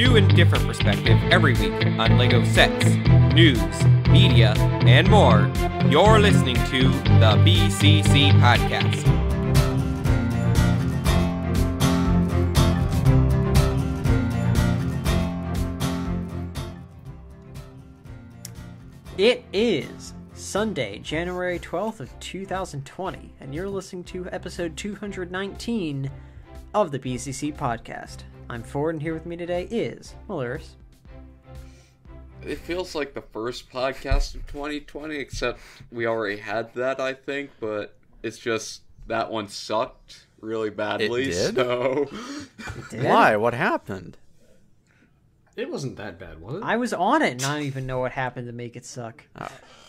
new and different perspective every week on LEGO sets, news, media, and more. You're listening to the BCC Podcast. It is Sunday, January 12th of 2020, and you're listening to episode 219 of the BCC podcast. I'm Ford, and here with me today is Malaris. It feels like the first podcast of 2020, except we already had that, I think, but it's just that one sucked really badly. did? So Did? Why? What happened? It wasn't that bad, was it? I was on it and I don't even know what happened to make it suck. Oh.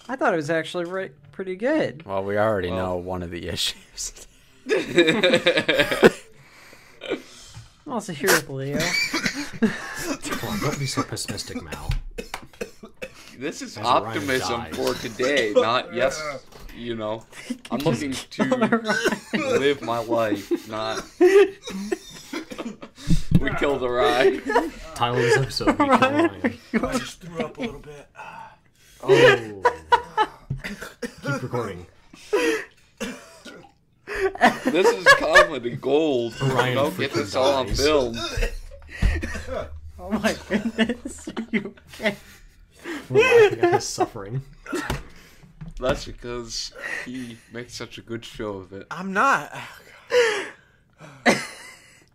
I thought it was actually re- pretty good. Well, we already Well- know one of the issues. Also, here with Leo. Come on, don't be so pessimistic, Mal. this is As optimism for today, not yes. You know, I'm looking to live my life, not. we killed Orion. Title of this episode: We Kill Orion. I just threw up a little bit. Oh. Keep recording. This is comedy gold. Orion Don't get this all on film. Oh my goodness. You can't- We're laughing at his suffering. That's because he makes such a good show of it. I'm not. Oh, oh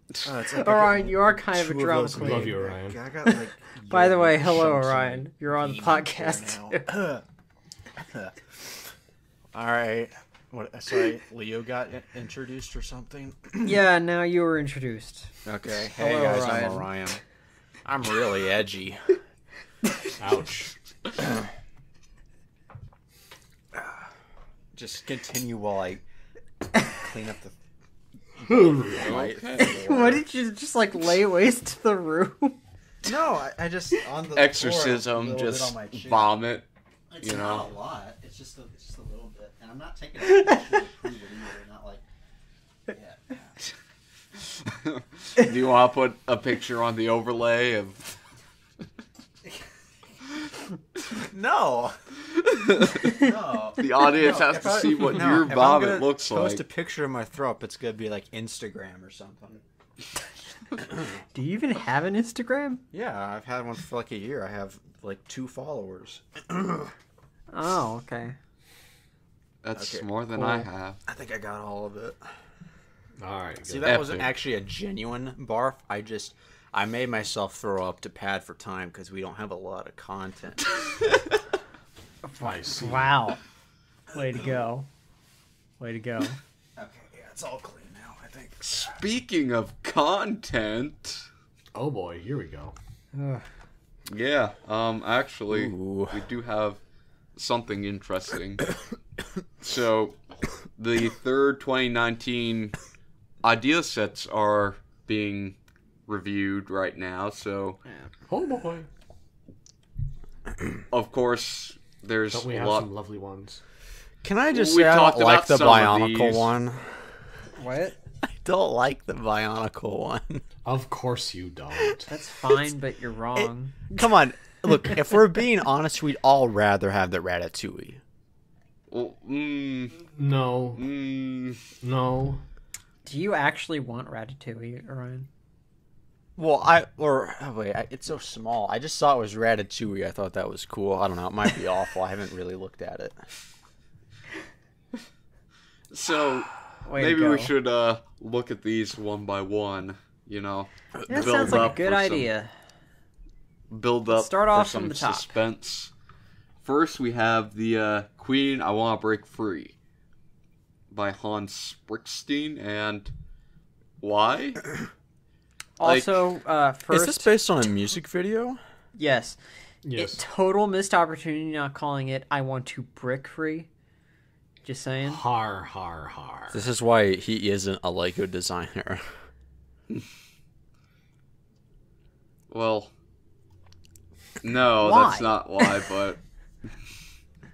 it's like Orion, you are kind of a drama queen. Love you, Orion. I got like. By the way, hello, chunks of Orion. You're on the podcast. All right. What? Uh, sorry, Leo got introduced or something. yeah, now you were introduced. Okay. Hey Hello, guys, Orion. I'm Orion. I'm really edgy. Ouch. Just continue while I clean up the. Okay. what did you just like lay waste to the room? No, I, I just on the Exorcism, floor, a little bit just on my vomit. It's you not know. a lot. It's just a, I'm not taking a picture to prove it either. Not like. Yeah. Do you want to put a picture on the overlay of? No. no. The audience No, has if to I- see what No, your if I'm vomit gonna looks Post like. a picture of my throat. It's gonna be like Instagram or something. Do you even have an Instagram? Yeah, I've had one for like a year. I have like two followers. Oh, okay. That's Okay, more than I have. I think I got all of it. Alright, See, good. that wasn't actually a genuine barf. I just I made myself throw up to pad for time because we don't have a lot of content. I see. Wow. Way to go. Way to go. Okay, yeah, it's all clean now. I think. Speaking of content, Oh boy, here we go. Ugh. yeah, um, actually, Ooh. we do have something interesting. so, the third 2019 idea sets are being reviewed right now. So, Oh boy. of course, there's Don't we a have lot. some lovely ones? Can I just We say I don't like the some Bionicle one? What? I don't like the Bionicle one. Of course you don't. That's fine, but you're wrong. Come on, look. If we're being honest, we'd all rather have the Ratatouille. Well, mm, No, mm, no. Do you actually want Ratatouille, Orion? Well, I or oh, wait, I, it's so small. I just saw it was Ratatouille. I thought that was cool. I don't know. It might be awful. I haven't really looked at it. so Way maybe we should uh look at these one by one. You know, That build sounds like a good for some- idea. Build up start for off some from the top. suspense. First, we have the uh, Queen I Want to Break Free by Hans Sprichstein, and why? Like- Also, uh, first, Is this based on a music video? yes, Yes. it total missed opportunity not calling it "I want to brick free." Just saying. Har har har. This is why he isn't a Lego designer. Well, no, Why? that's not why, but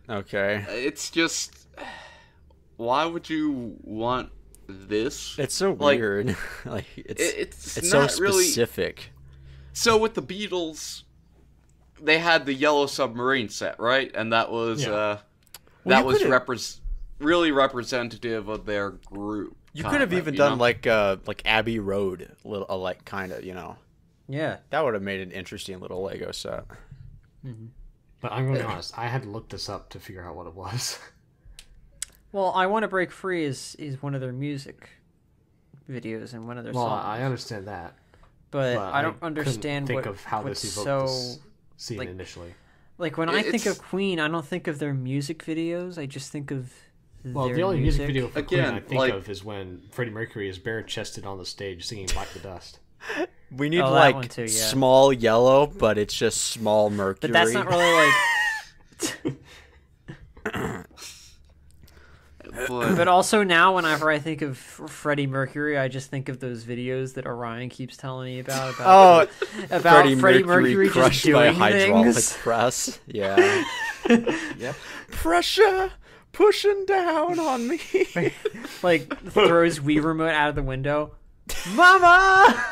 Okay. it's just why would you want this? It's so Like, weird. like it's It- it's it's so not really- specific. so with the Beatles, they had the Yellow Submarine set, right? And that was Yeah. uh, Well, that you was could've- really representative of their group. You could have even you done know? like uh like Abbey Road, little uh, like kind of you know Yeah. that would have made an interesting little Lego set. Mm-hmm. But I'm gonna be honest, I had to look this up to figure out what it was. Well, I Want to Break Free is is one of their music videos and one of their Well, songs. I understand that, but, but I don't couldn't understand think what, of how what's this evoked so this scene like- initially. like when I think It's- of Queen, I don't think of their music videos. I just think of Well, their the only music, music video for Queen I think like- of is when Freddie Mercury is bare chested on the stage singing "Bite the Dust." We need Oh, like too, yeah. small yellow, but it's just small Mercury. But that's not really like. Oh, but, But also now, whenever I think of Freddie Mercury, I just think of those videos that Orion keeps telling me about. about Oh, about Freddie, Freddie Mercury, Mercury, crushed just by a hydraulic things. press. Yeah. yep. Pressure pushing down on me. Like throws Wii remote out of the window. Mama.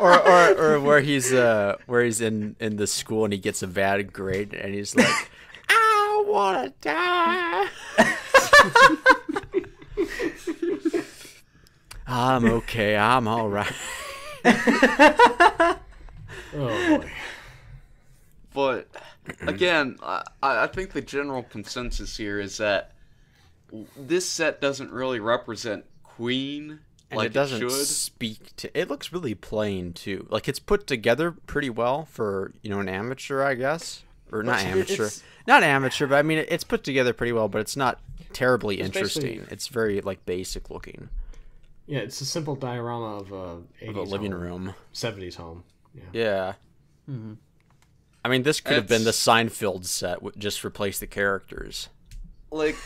or, or or where he's uh where he's in in the school and he gets a bad grade and he's like, I wanna die. I'm okay. I'm all right. Oh boy. but again, I, I think the general consensus here is that this set doesn't really represent Queen And like it doesn't should. speak to. It looks really plain too. Like it's put together pretty well for you know an amateur, I guess, or not Well, amateur, it's- not amateur, but I mean it's put together pretty well. But it's not terribly It's interesting. It's very like basic looking Yeah, it's a simple diorama of a 80s of a living home, room. 70s home. Yeah. Yeah. Mm-hmm. I mean, this could have been the Seinfeld set. Just replace the characters. like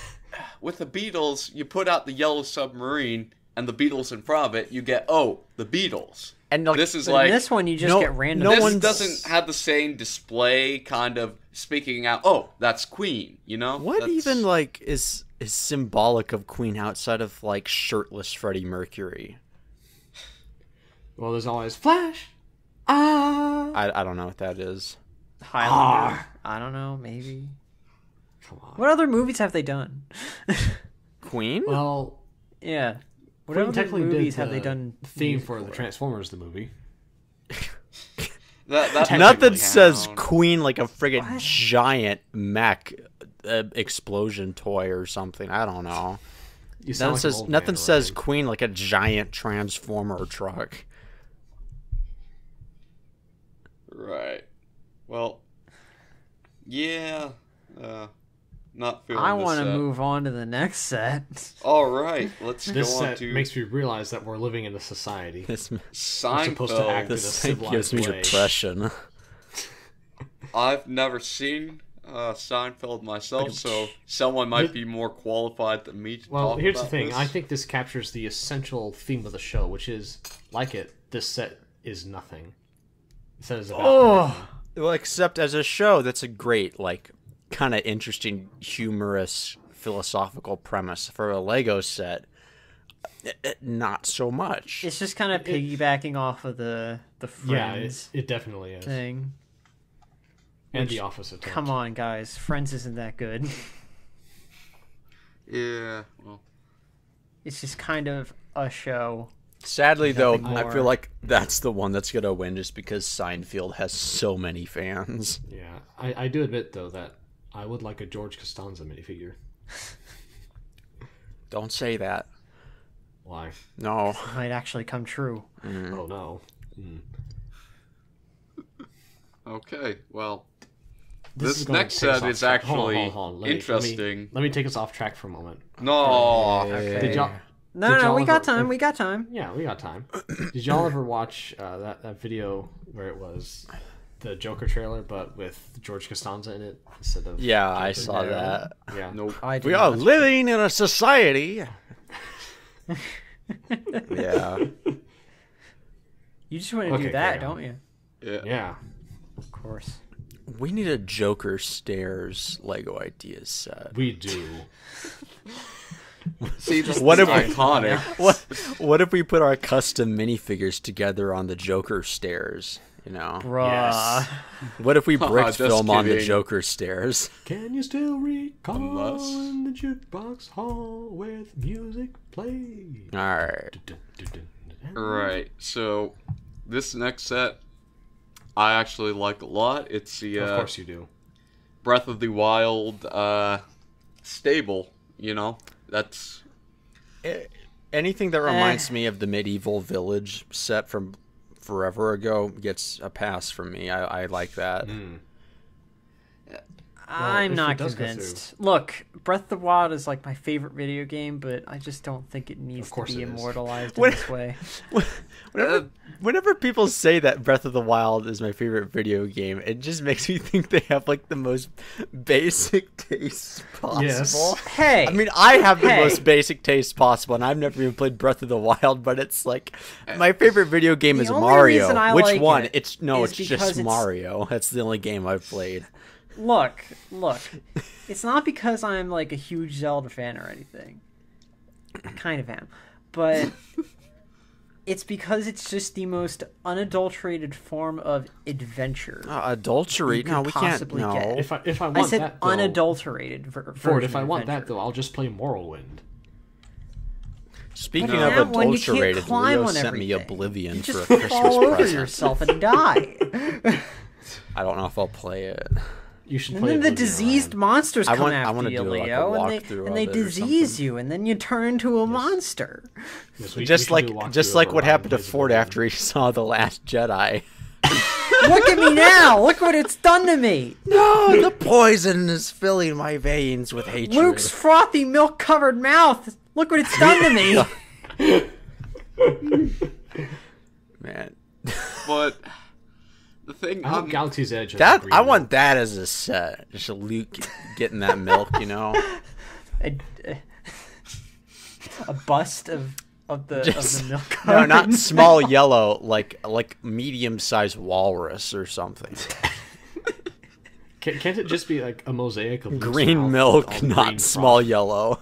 with the Beatles, you put out the Yellow Submarine and the Beatles in front of it, you get oh the Beatles. And like, this is like in this one, you just no- get random. no this one's- doesn't have the same display kind of speaking out. Oh, that's Queen. You know what That's- even like is is symbolic of Queen outside of like shirtless Freddie Mercury? Well, there's always Flash. Ah. I, I don't know what that is. Highlander. I don't know. Maybe. Come on. What other movies have they done? Queen? Well, yeah. What Queen other technically movies did have they done? theme music for the Transformers the movie. that, that Nothing says counts. Queen like a friggin' What? giant mech uh, explosion toy or something. I don't know. You sound Nothing like an says old nothing man, says Ryan. Queen like a giant transformer truck. Right. Well. Yeah. Uh, not feeling. I want to move on to the next set. All right, let's This go on set to makes me realize that we're living in a society. This We're supposed to act Seinfeld. in a this thing gives me way. depression. I've never seen uh, Seinfeld myself, so someone might be more qualified than me to Well, talk here's the thing. this. I think this captures the essential theme of the show, which is, like it, this set is nothing. This set is about Oh, Well, except as a show, that's a great, like, kind of interesting, humorous, philosophical premise for a Lego set. eh, eh, Not so much. it's just kind of piggybacking off of the the Yeah, Friends it, it definitely is. thing. And the Office attempt. Come on, guys, Friends isn't that good. Yeah. Well, It's just kind of a show. Sadly, though, Nothing I feel like that's the one that's gonna win, just because Seinfeld has so many fans. Yeah, I, I do admit though that I would like a George Costanza minifigure. Don't say that. Why? No. Might actually come true. Oh no. okay. Well, This, This next set is track. Hold on, actually hold on, hold on. Let me- interesting. Let me, let me take us off track for a moment. no. Did y'all? No, Did no, y'all we got time. We got time. Yeah, we got time. Did y'all ever watch uh, that that video where it was the Joker trailer, but with George Costanza in it instead of? Yeah, I Joker? saw that. Yeah. Nope. I We are living in a society. yeah. You just want to Okay, do that, don't you? Yeah. Yeah. Of course. We need a Joker stairs Lego ideas set. We do. See, this What is if we- iconic. What what if we put our custom minifigures together on the Joker stairs? You know, Bruh. Yes. what if we Haha, bricked just film on the kidding. Joker stairs? Can you still recall Unless- in the jukebox hall with music played? All right. Dun. Right. So, this next set, I actually like a lot. It's the Of uh, course you do. Breath of the Wild uh, stable. You know, that's Eh, Anything that reminds me of the medieval village set from forever ago gets a pass from me. I, I like that. Mm. I'm not it does go convinced. Look, Breath of the Wild is like my favorite video game, but I just don't think it needs to be it is. immortalized in What- this way. Whenever, Uh, whenever people say that Breath of the Wild is my favorite video game, it just makes me think they have like the most basic tastes possible. Yes. Hey, I mean, I have the Hey. most basic taste possible, and I've never even played Breath of the Wild. But it's like my favorite video game The is only Mario. reason I Which like one? it It's no, it's just it's- Mario. That's the only game I've played. Look, look. it's not because I'm like a huge Zelda fan or anything. I kind of am, but it's because it's just the most unadulterated form of adventure. Uh, adultery? No, we can't. possibly No. get. If I if I I want said that though, unadulterated ver- Ford, if I of want that adventure. though, I'll just play Morrowind. Speaking But of that one, you adulterated, climb Leo on sent me. Oblivion You for a just Christmas fall over present. yourself and die. I don't know if I'll play it. You should And play then the diseased Ryan. monsters I come want- I after wanna you, do, like, a Leo, and they walkthrough and they of it or disease you, and then you turn into a monster. Yes, we- we just should like just like what happened to Ford Oblivion. after he saw the Last Jedi. Look at me now! Look what it's done to me. No, the poison is filling my veins with hatred. Luke's frothy milk-covered mouth. Look what it's done to me. man. but the thing. I hope I'm- Galaxy's Edge. That I milk. want that as a set. Just a Luke getting that milk, you know. a, a bust of of the Just- of the milk. No, not small yellow, like like medium sized walrus or something. Can, can't it just be like a mosaic of Green with milk, all the not green small froth? yellow.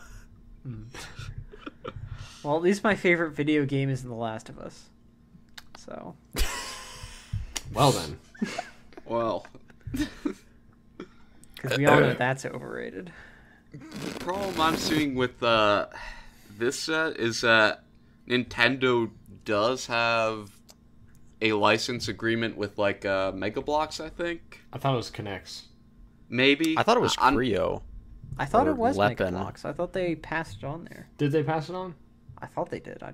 Well, at least my favorite video game is in The Last of Us. So Well then, well, because we all know that's overrated. the problem I'm seeing with uh, this set is that Nintendo does have a license agreement with like uh, Mega Bloks, I think. I thought it was K'NEX. Maybe I thought it was I'm- Kre-O. I thought it was Lepin. Mega Bloks. I thought they passed it on there. Did they pass it on? I thought they did. I,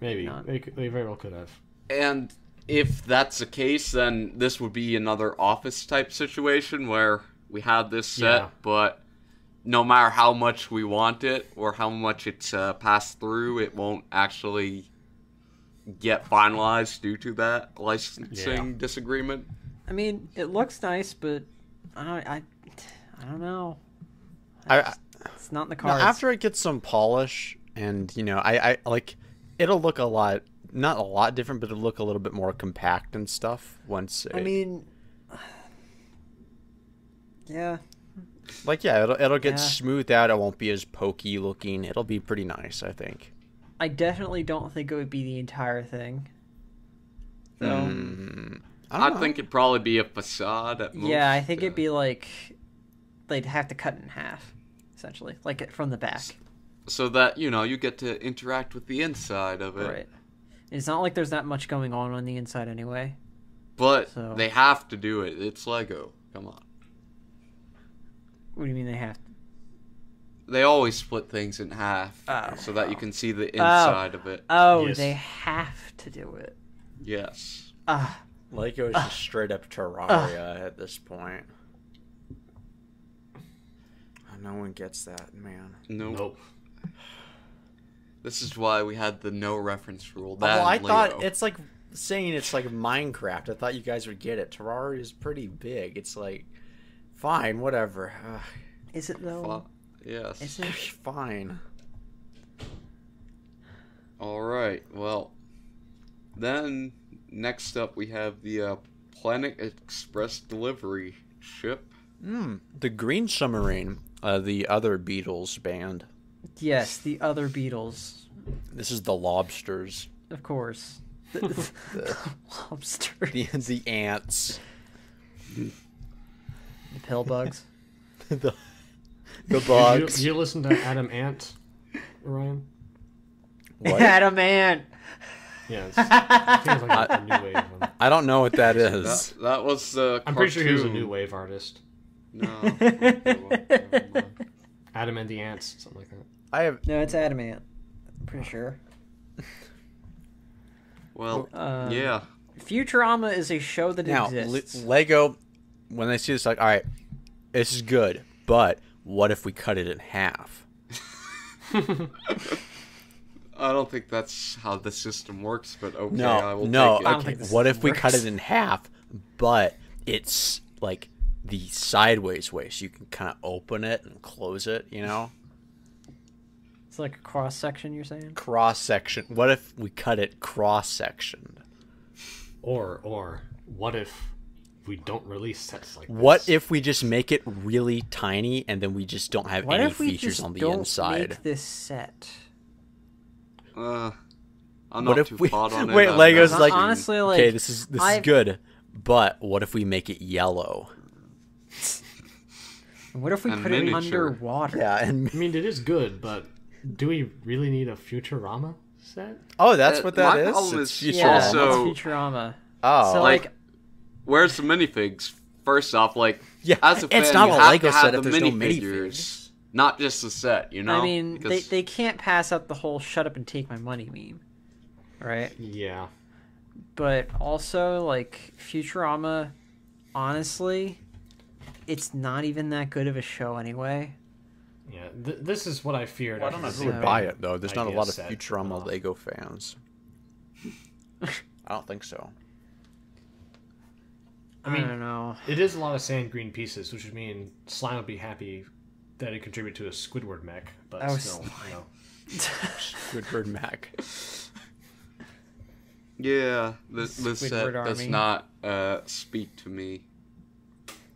Maybe Not. they, they very well could have. And if that's the case, then this would be another office type situation where we had this set, Yeah. but no matter how much we want it or how much it's uh, passed through, it won't actually get finalized due to that licensing Yeah. disagreement. I mean, it looks nice, but I don't. I, I don't know. I, I It's not in the no, cards. after it gets some polish, and you know, I, I like it'll look a lot, not a lot different, but it'll look a little bit more compact and stuff once. I it- mean, yeah. like yeah, it'll it'll get Yeah. smoothed out. It won't be as pokey looking. It'll be pretty nice, I think. I definitely don't think it would be the entire thing. So Mm, I I don't would know. think it'd probably be a facade at most. yeah, I think it'd be like they'd have to cut it in half, essentially, like it from the back. so that you know you get to interact with the inside of it. Right. It's not like there's that much going on on the inside anyway. But So- they have to do it. It's Lego. Come on. What do you mean they have to? They always split things in half Oh. so that you can see the oh. inside of it. Oh, Yes. they have to do it. Yes. Ah, Lego is ah. just straight up Terraria ah. at this point. Ah, no one gets that, man. No. Nope. This is why we had the no reference rule. That well, I and thought it's like saying it's like Minecraft. I thought you guys would get it. Terraria is pretty big. It's like, fine, whatever. Ugh, is it though? Fu- Yes. Is it? fine. All right. Well, then next up we have the uh, Planet Express delivery ship. Mm, the Green Submarine, uh, the other Beatles band. Yes, the other beetles, This is the lobsters, of course. The, the lobster, the the ants, the pill bugs. the the Did you, bugs. did you listen to Adam Ant, Ryan? What? Adam Ant. Yeah, it's, I think it's like a, a new wave one. I don't know what that is. That, that was the. I'm pretty sure he was a new wave artist. No. okay, well, never mind. Adam and the Ants, something like that. I have No, it's adamant. I'm pretty sure. Well, Um, yeah. Futurama is a show that now Le- exists. Lego. When they see this, like, all right, this is good, but what if we cut it in half? I don't think that's how the system works, but okay, No, I will no. take I it. don't Okay, this what if we cut it in half, but it's like the sideways way, so you can kind of open it and close it. You know, It's like a cross section. You're saying? cross section. What if we cut it cross sectioned? Or, or, what if we don't release sets like this? What this? if we just make it really tiny and then we just don't have What any if features on the don't inside? make this set? Uh, I'm What not if too we hot on it. wait? I've Lego's never like, Honestly, like, okay, this is this I've- is good, but what if we make it yellow? What if we A put it underwater? Yeah, and I mean, it is good, but do we really need a Futurama set? oh, that's Uh, what that my is. problem It's is- Futurama. Yeah, Also- it's Futurama. oh, so like- like, Where's the minifigs? First off, like, Yeah, as a fan, it's not you a have Lego to have set the if there's no minifigures, minifigures. not just the set. You know, I mean, they, they can't pass up the whole "shut up and take my money" meme, right? Yeah. But also, like Futurama, honestly, it's not even that good of a show anyway. Yeah, th- this is what I feared. Well, I don't know after who would buy it though. There's not a lot of set Futurama off. Lego fans. I don't think so. I, mean, don't know. It is a lot of sand green pieces, which would mean Slime would be happy that it contributed to a Squidward mech, but Oh, still, you know. Squidward Mac. yeah, this this set Squidward does army. not uh, speak to me.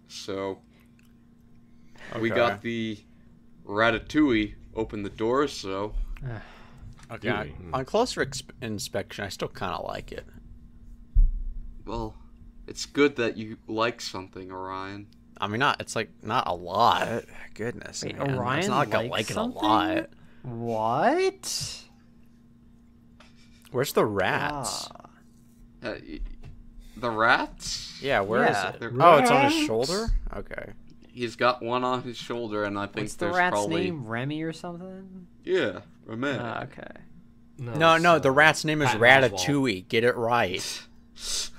So we got the Ratatouille open the door, so Okay. I- on closer ex- inspection, I still kind of like it. well, it's good that you like something, Orion. I mean, not it's like not a lot. Goodness, Wait, man. Orion it's not like I likes like it a something? lot. What? Where's the rats? Ah. Uh, the rats? Yeah, where is Yeah. it? The Oh, it's on his shoulder. Okay. He's got one on his shoulder, and I think What's the there's rat's probably name? Remy or something? yeah, Roman. Ah, okay. No, it's, no, uh, the rat's name is Patton Oswalt. Ratatouille. Get it right.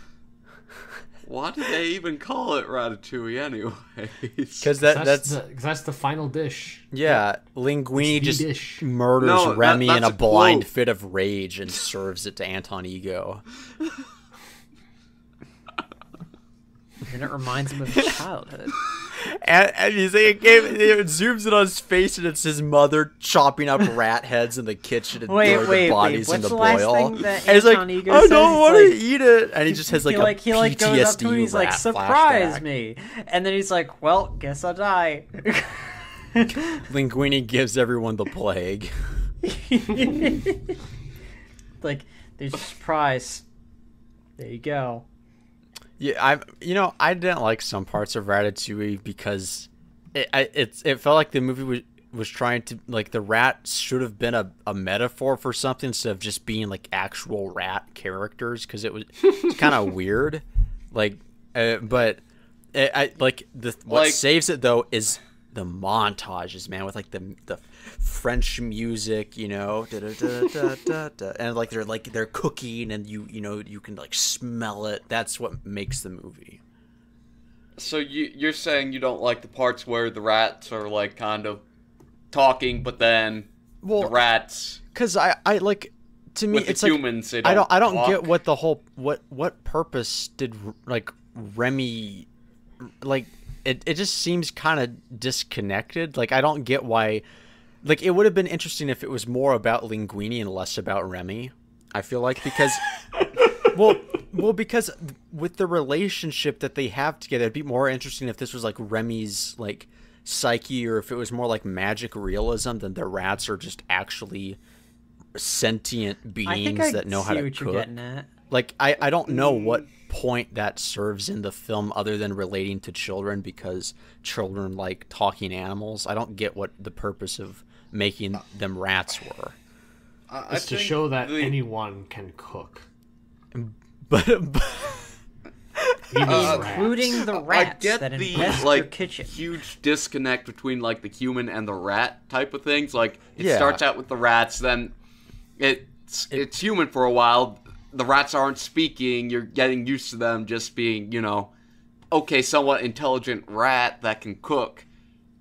Why did they even call it Ratatouille anyways? Because that That's, that's, the, 'cause that's the final dish. yeah. Linguini It's the just dish. murders No, that- Remy in that's a a blind quote. fit of rage and serves it to Anton Ego. And it reminds him of his childhood. And, and he's like, it, gave, it zooms in on his face, and it's his mother chopping up rat heads in the kitchen and Wait, throwing wait, the wait, bodies in what's the the last boil. thing that and he's like, Anton Ego I don't want to like- eat it, and he just has like he a like he like goes up to PTSD him. He's like, "Surprise flashback. me!" And then he's like, "Well, guess I'll die." Linguini gives everyone the plague. like, there's a surprise. There you go. Yeah, I you know I didn't like some parts of Ratatouille because it I, it's it felt like the movie was was trying to like the rat should have been a, a metaphor for something instead of just being like actual rat characters because it was kind of weird, like uh, but it, I like the what Like- saves it though is the montages man with like the the French music you know? Da, da, da, da, da, da, and like they're like they're cooking and you you know you can like smell it. That's what makes the movie. So you you're saying you don't like the parts where the rats are like kind of talking, but then well the rats because I I like to me it's like humans I don't I don't talk. get what the whole what what purpose did like Remy like it it just seems kind of disconnected. Like I don't get why like it would have been interesting if it was more about Linguini and less about Remy. I feel like because well well because with the relationship that they have together it'd be more interesting if this was like Remy's like psyche or if it was more like magic realism, than the rats are just actually sentient beings I that know how to cook. Like I, I don't know what point that serves in the film other than relating to children because children like talking animals. I don't get what the purpose of making them rats were. I, I It's to show that the- anyone can cook, But, but even Uh, rats. Including the I get that the like kitchen. huge disconnect between like the human and the rat type of things. Like it Yeah. starts out with the rats, then it's it's human for a while. The rats aren't speaking. You're getting used to them just being, you know, okay, somewhat intelligent rat that can cook,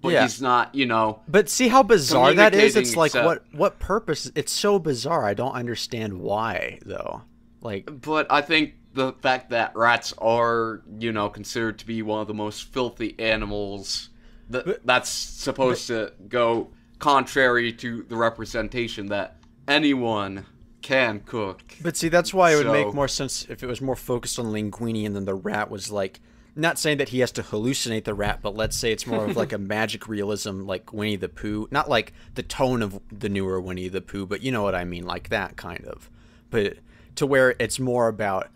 but Yeah. he's not, you know. But see how bizarre that is. It's like except- what what purpose? It's so bizarre. I don't understand why though. Like But I think the fact that rats are, you know, considered to be one of the most filthy animals, that that's supposed to go contrary to the representation that anyone can cook. But see, that's why it would So- make more sense if it was more focused on Linguini and then the rat was like, not saying that he has to hallucinate the rat, but let's say it's more of like a magic realism, like Winnie the Pooh. Not like the tone of the newer Winnie the Pooh, but you know what I mean, like that kind of. But to where it's more about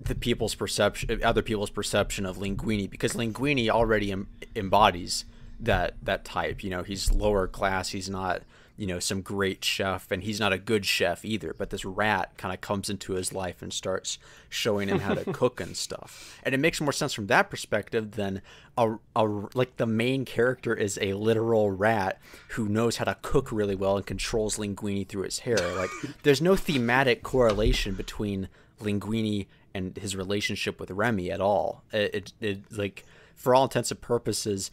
the people's perception, other people's perception of Linguini, because Linguini already em- embodies that that type. You know, he's lower class. He's not, you know, some great chef, and he's not a good chef either. But this rat kind of comes into his life and starts showing him how to cook and stuff. And it makes more sense from that perspective than a, a like the main character is a literal rat who knows how to cook really well and controls Linguini through his hair. Like, there's no thematic correlation between Linguini and his relationship with Remy at all. It, it, it like for all intents and purposes,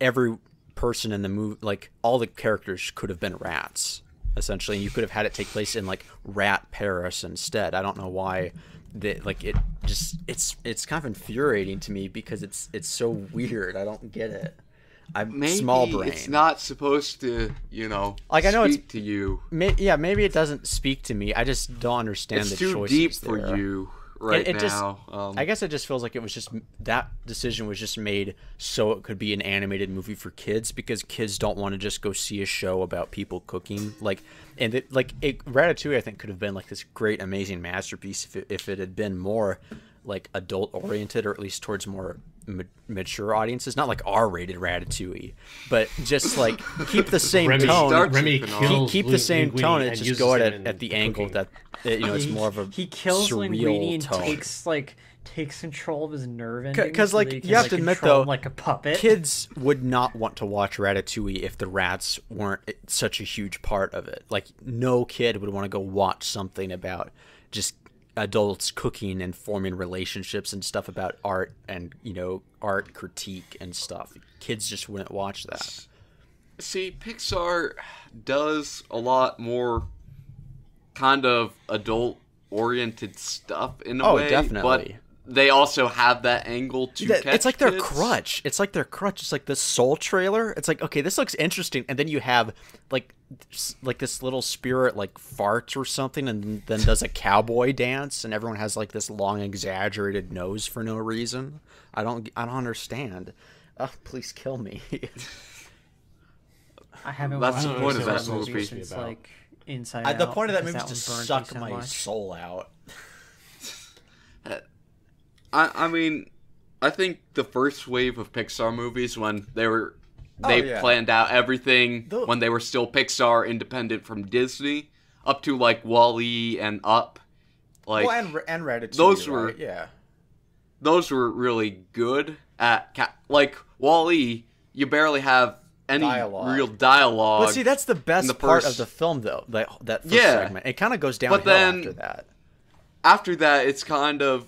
every person in the movie, like all the characters, could have been rats. Essentially, and you could have had it take place in like Rat Paris instead. I don't know why. That like it just it's it's kind of infuriating to me because it's it's so weird. I don't get it. I'm Maybe small brain. it's not supposed to, you know, Like, I know it's- to you. May, yeah, maybe it doesn't speak to me. I just don't understand It's the too choices deep for there. you right it just- now. um, I guess it just feels like it was just that decision was just made so it could be an animated movie for kids because kids don't want to just go see a show about people cooking. Like, and it, like it, Ratatouille, I think could have been like this great, amazing masterpiece if it, if it had been more like adult oriented or at least towards more ma- mature audiences. Not like R rated Ratatouille, but just like keep the same Remy, tone. Remy with keep, keep the same Linguini tone and and just uses go at it at the angle that uh, you know it's more of a he kills surreal Linguini and tone. takes like takes control of his nerve endings. 'cause, so like, that can, you have like, to admit, though, like a puppet. kids would not want to watch Ratatouille if the rats weren't such a huge part of it. Like no kid would want to go watch something about just adults cooking and forming relationships and stuff about art and you know art critique and stuff. Kids just wouldn't watch that. See, Pixar does a lot more kind of adult oriented stuff in a Oh, way. definitely. But they also have that angle to That- catch it's like their kids. crutch. It's like their crutch. It's like the Soul trailer. It's like okay, this looks interesting, and then you have like like this little spirit like farts or something, and then does a cowboy dance, and everyone has like this long exaggerated nose for no reason. I don't I don't understand. Oh, please kill me. I haven't That's watched the point of that movie movie. since About. like Inside I, the Out, point of that because movie is to one burned me suck so my much. soul out. I, I mean, I think the first wave of Pixar movies when they were Oh, they yeah. planned out everything Tho- when they were still Pixar independent from Disney, up to like Wall-E and Up. Like well, and and Ratatouille. those were- right? yeah. those were really good at ca- like Wall-E. You barely have any Dialogue. real dialogue. But see, that's the best the part first- of the film, though. That that first Yeah. segment, it kind of goes downhill then- after that. After that, it's kind of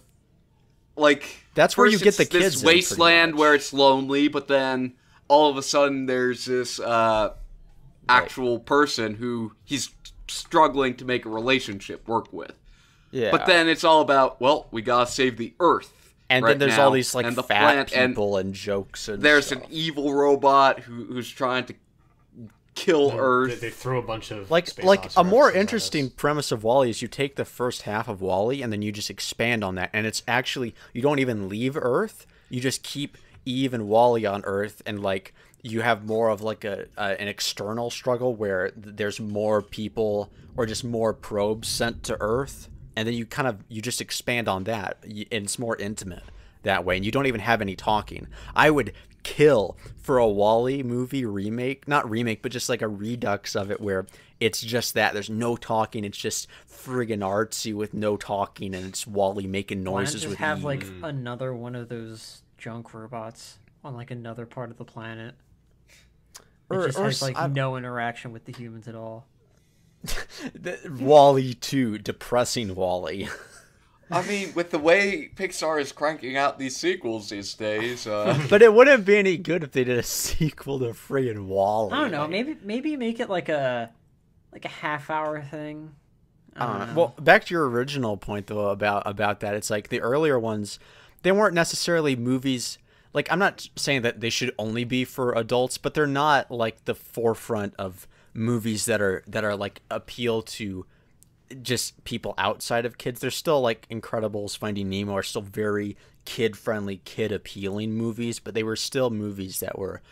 like That's where you get the this kids in, wasteland where it's lonely, but then all of a sudden there's this uh, actual person who he's struggling to make a relationship work with. Yeah. But then it's all about well, we gotta save the Earth. and right then there's now, all these like and the fat planet, and people and, jokes and there's stuff. an evil robot who, who's trying to kill They, Earth. they throw a bunch of like space like a more interesting premise of Wall-E is you take the first half of Wall-E and then you just expand on that. And it's actually you don't even leave Earth. You just keep Eve and Wall-E on Earth, and like you have more of like a, a an external struggle where there's more people or just more probes sent to Earth, and then you kind of you just expand on that, and it's more intimate that way, and you don't even have any talking. I would kill for a Wall-E movie remake, not remake, but just like a redux of it where it's just that there's no talking, it's just friggin' artsy with no talking, and it's Wall-E making Why noises just with have like another one of those junk robots on like another part of the planet? It Or- just or has like I- no interaction with the humans at all. Wall-E 2, depressing Wall-E. I mean, with the way Pixar is cranking out these sequels these days, uh, but it wouldn't be any good if they did a sequel to friggin' Wall-E. I don't know. Like, Maybe maybe make it like a like a half hour thing. I I don't don't know. know. Well, back to your original point though about about that, it's like the earlier ones, they weren't necessarily movies. Like I'm not saying that they should only be for adults, but they're not like the forefront of movies that are that are like appeal to just people outside of kids. They're still like Incredibles, Finding Nemo are still very kid friendly, kid appealing movies, but they were still movies that were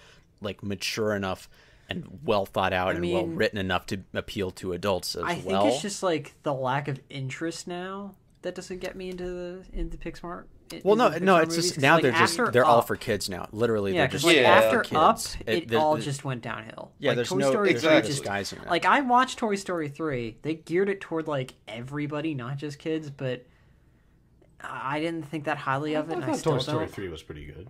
like mature enough and well thought out and well written enough to appeal to adults as I think it's just like the lack of interest now that doesn't get me into the into Pixar. In- Well, no, no, it's movies, just 'cause, now like, they're just they're all for kids now. Literally, Yeah, they're just like Yeah. after kids. Up, It- it there- all there- just went downhill. yeah. like, there's Toy no Story there's 3 no Exactly. just disguising it. like I watched Toy Story 3. They geared it toward like everybody, not just kids, but I didn't think that highly of it. I and I thought Toy Story don't. three was pretty good.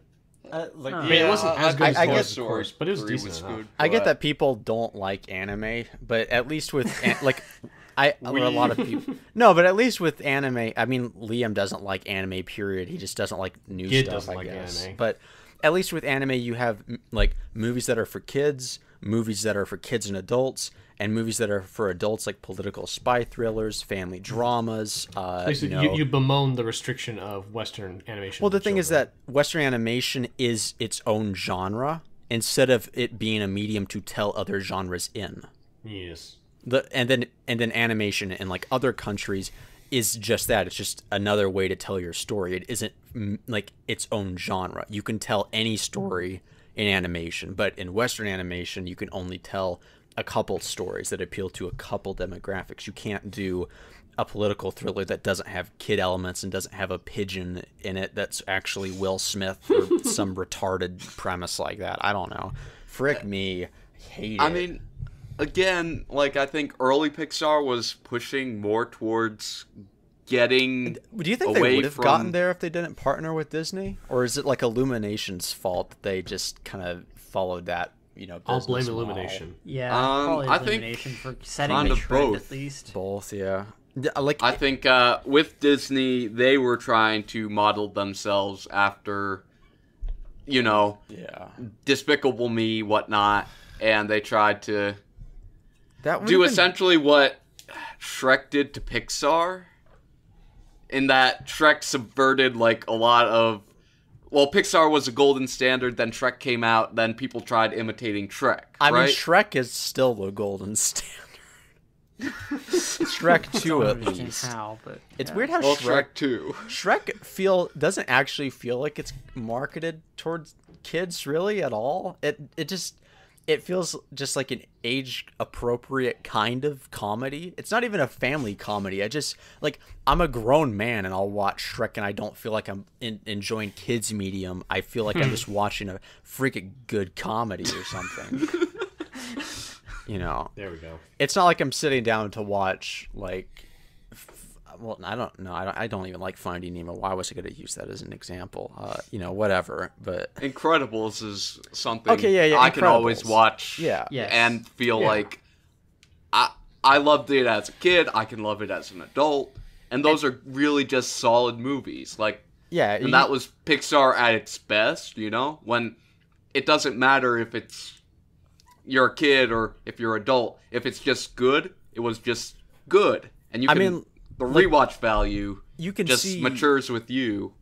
Uh, like, I I mean, it wasn't as good I- as I Toys, guess of course, but it was decent enough. good, I get that people don't like anime, but at least with an- like I or a lot of people no, but at least with anime, I mean Liam doesn't like anime. Period. He just doesn't like new Gid stuff. I like guess. anime. But at least with anime, you have like movies that are for kids, movies that are for kids and adults, and movies that are for adults like political spy thrillers, family dramas. Uh, Basically, you you, know, you bemoan the restriction of Western animation. well, the thing is that Western animation is its own genre instead of it being a medium to tell other genres in. yes, The and then and then animation in like other countries is just that. It's just another way to tell your story. It isn't like its own genre. You can tell any story in animation, but in Western animation, you can only tell a couple stories that appeal to a couple demographics. You can't do a political thriller that doesn't have kid elements and doesn't have a pigeon in it that's actually Will Smith or some retarded premise like that. I don't know. Frick me. Hate I it. mean, again, like I think early Pixar was pushing more towards getting. Do you think they would have from- gotten there if they didn't partner with Disney, or is it like Illumination's fault that they just kind of followed that? You know, I'll blame model? Illumination. Yeah, Um, probably I think Illumination for setting kind the of trend both. at least. Both, yeah. Like I think uh, with Disney, they were trying to model themselves after, you know, yeah, Despicable Me, whatnot, and they tried to that do have been- essentially what Shrek did to Pixar. In that Shrek subverted like a lot of well, Pixar was a golden standard, then Shrek came out, then people tried imitating Shrek. I right? mean, Shrek is still the golden standard. Shrek two at least. how, but It's weird how well, Shrek Shrek 2. Shrek feel doesn't actually feel like it's marketed towards kids really at all. It it just it feels just like an age appropriate kind of comedy. It's not even a family comedy. I just like I'm a grown man and I'll watch Shrek and I don't feel like I'm in, enjoying kids medium. I feel like I'm hmm. just watching a freaking good comedy or something. you know There we go. it's not like I'm sitting down to watch like f- well I don't know I don't, I don't even like Finding Nemo why was I going to use that as an example uh, you know whatever but Incredibles is something Okay, yeah, yeah, I can always watch Yeah. Yes. and feel Yeah. like I I loved it as a kid, I can love it as an adult, and those are really just solid movies. Like yeah and you- that was Pixar at its best, you know, when it doesn't matter if it's you're a kid or if you're adult, if it's just good, it was just good. And you I mean, the like, rewatch value you can just see matures with you.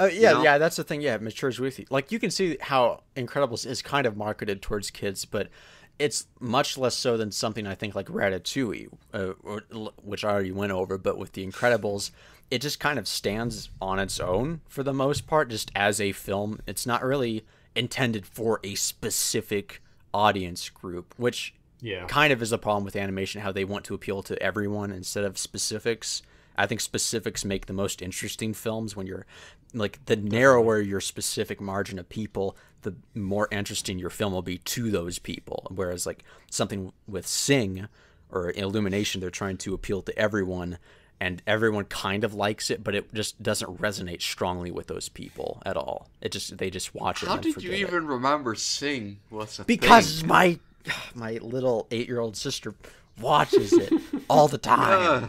Uh, yeah, know? yeah, that's the thing. Yeah, it matures with you. Like you can see how Incredibles is kind of marketed towards kids, but it's much less so than something I think like Ratatouille, uh, or, which I already went over. But with The Incredibles, it just kind of stands on its own for the most part, just as a film. It's not really intended for a specific audience group, which Yeah. kind of is a problem with animation how they want to appeal to everyone instead of specifics. I think specifics make the most interesting films when you're like the narrower your specific margin of people, the more interesting your film will be to those people. Whereas like something with Sing or Illumination, they're trying to appeal to everyone and everyone kind of likes it, but it just doesn't resonate strongly with those people at all. It just they just watch it. How and did you forget it. even remember Sing was a Because thing? my my little eight year old sister watches it all the time.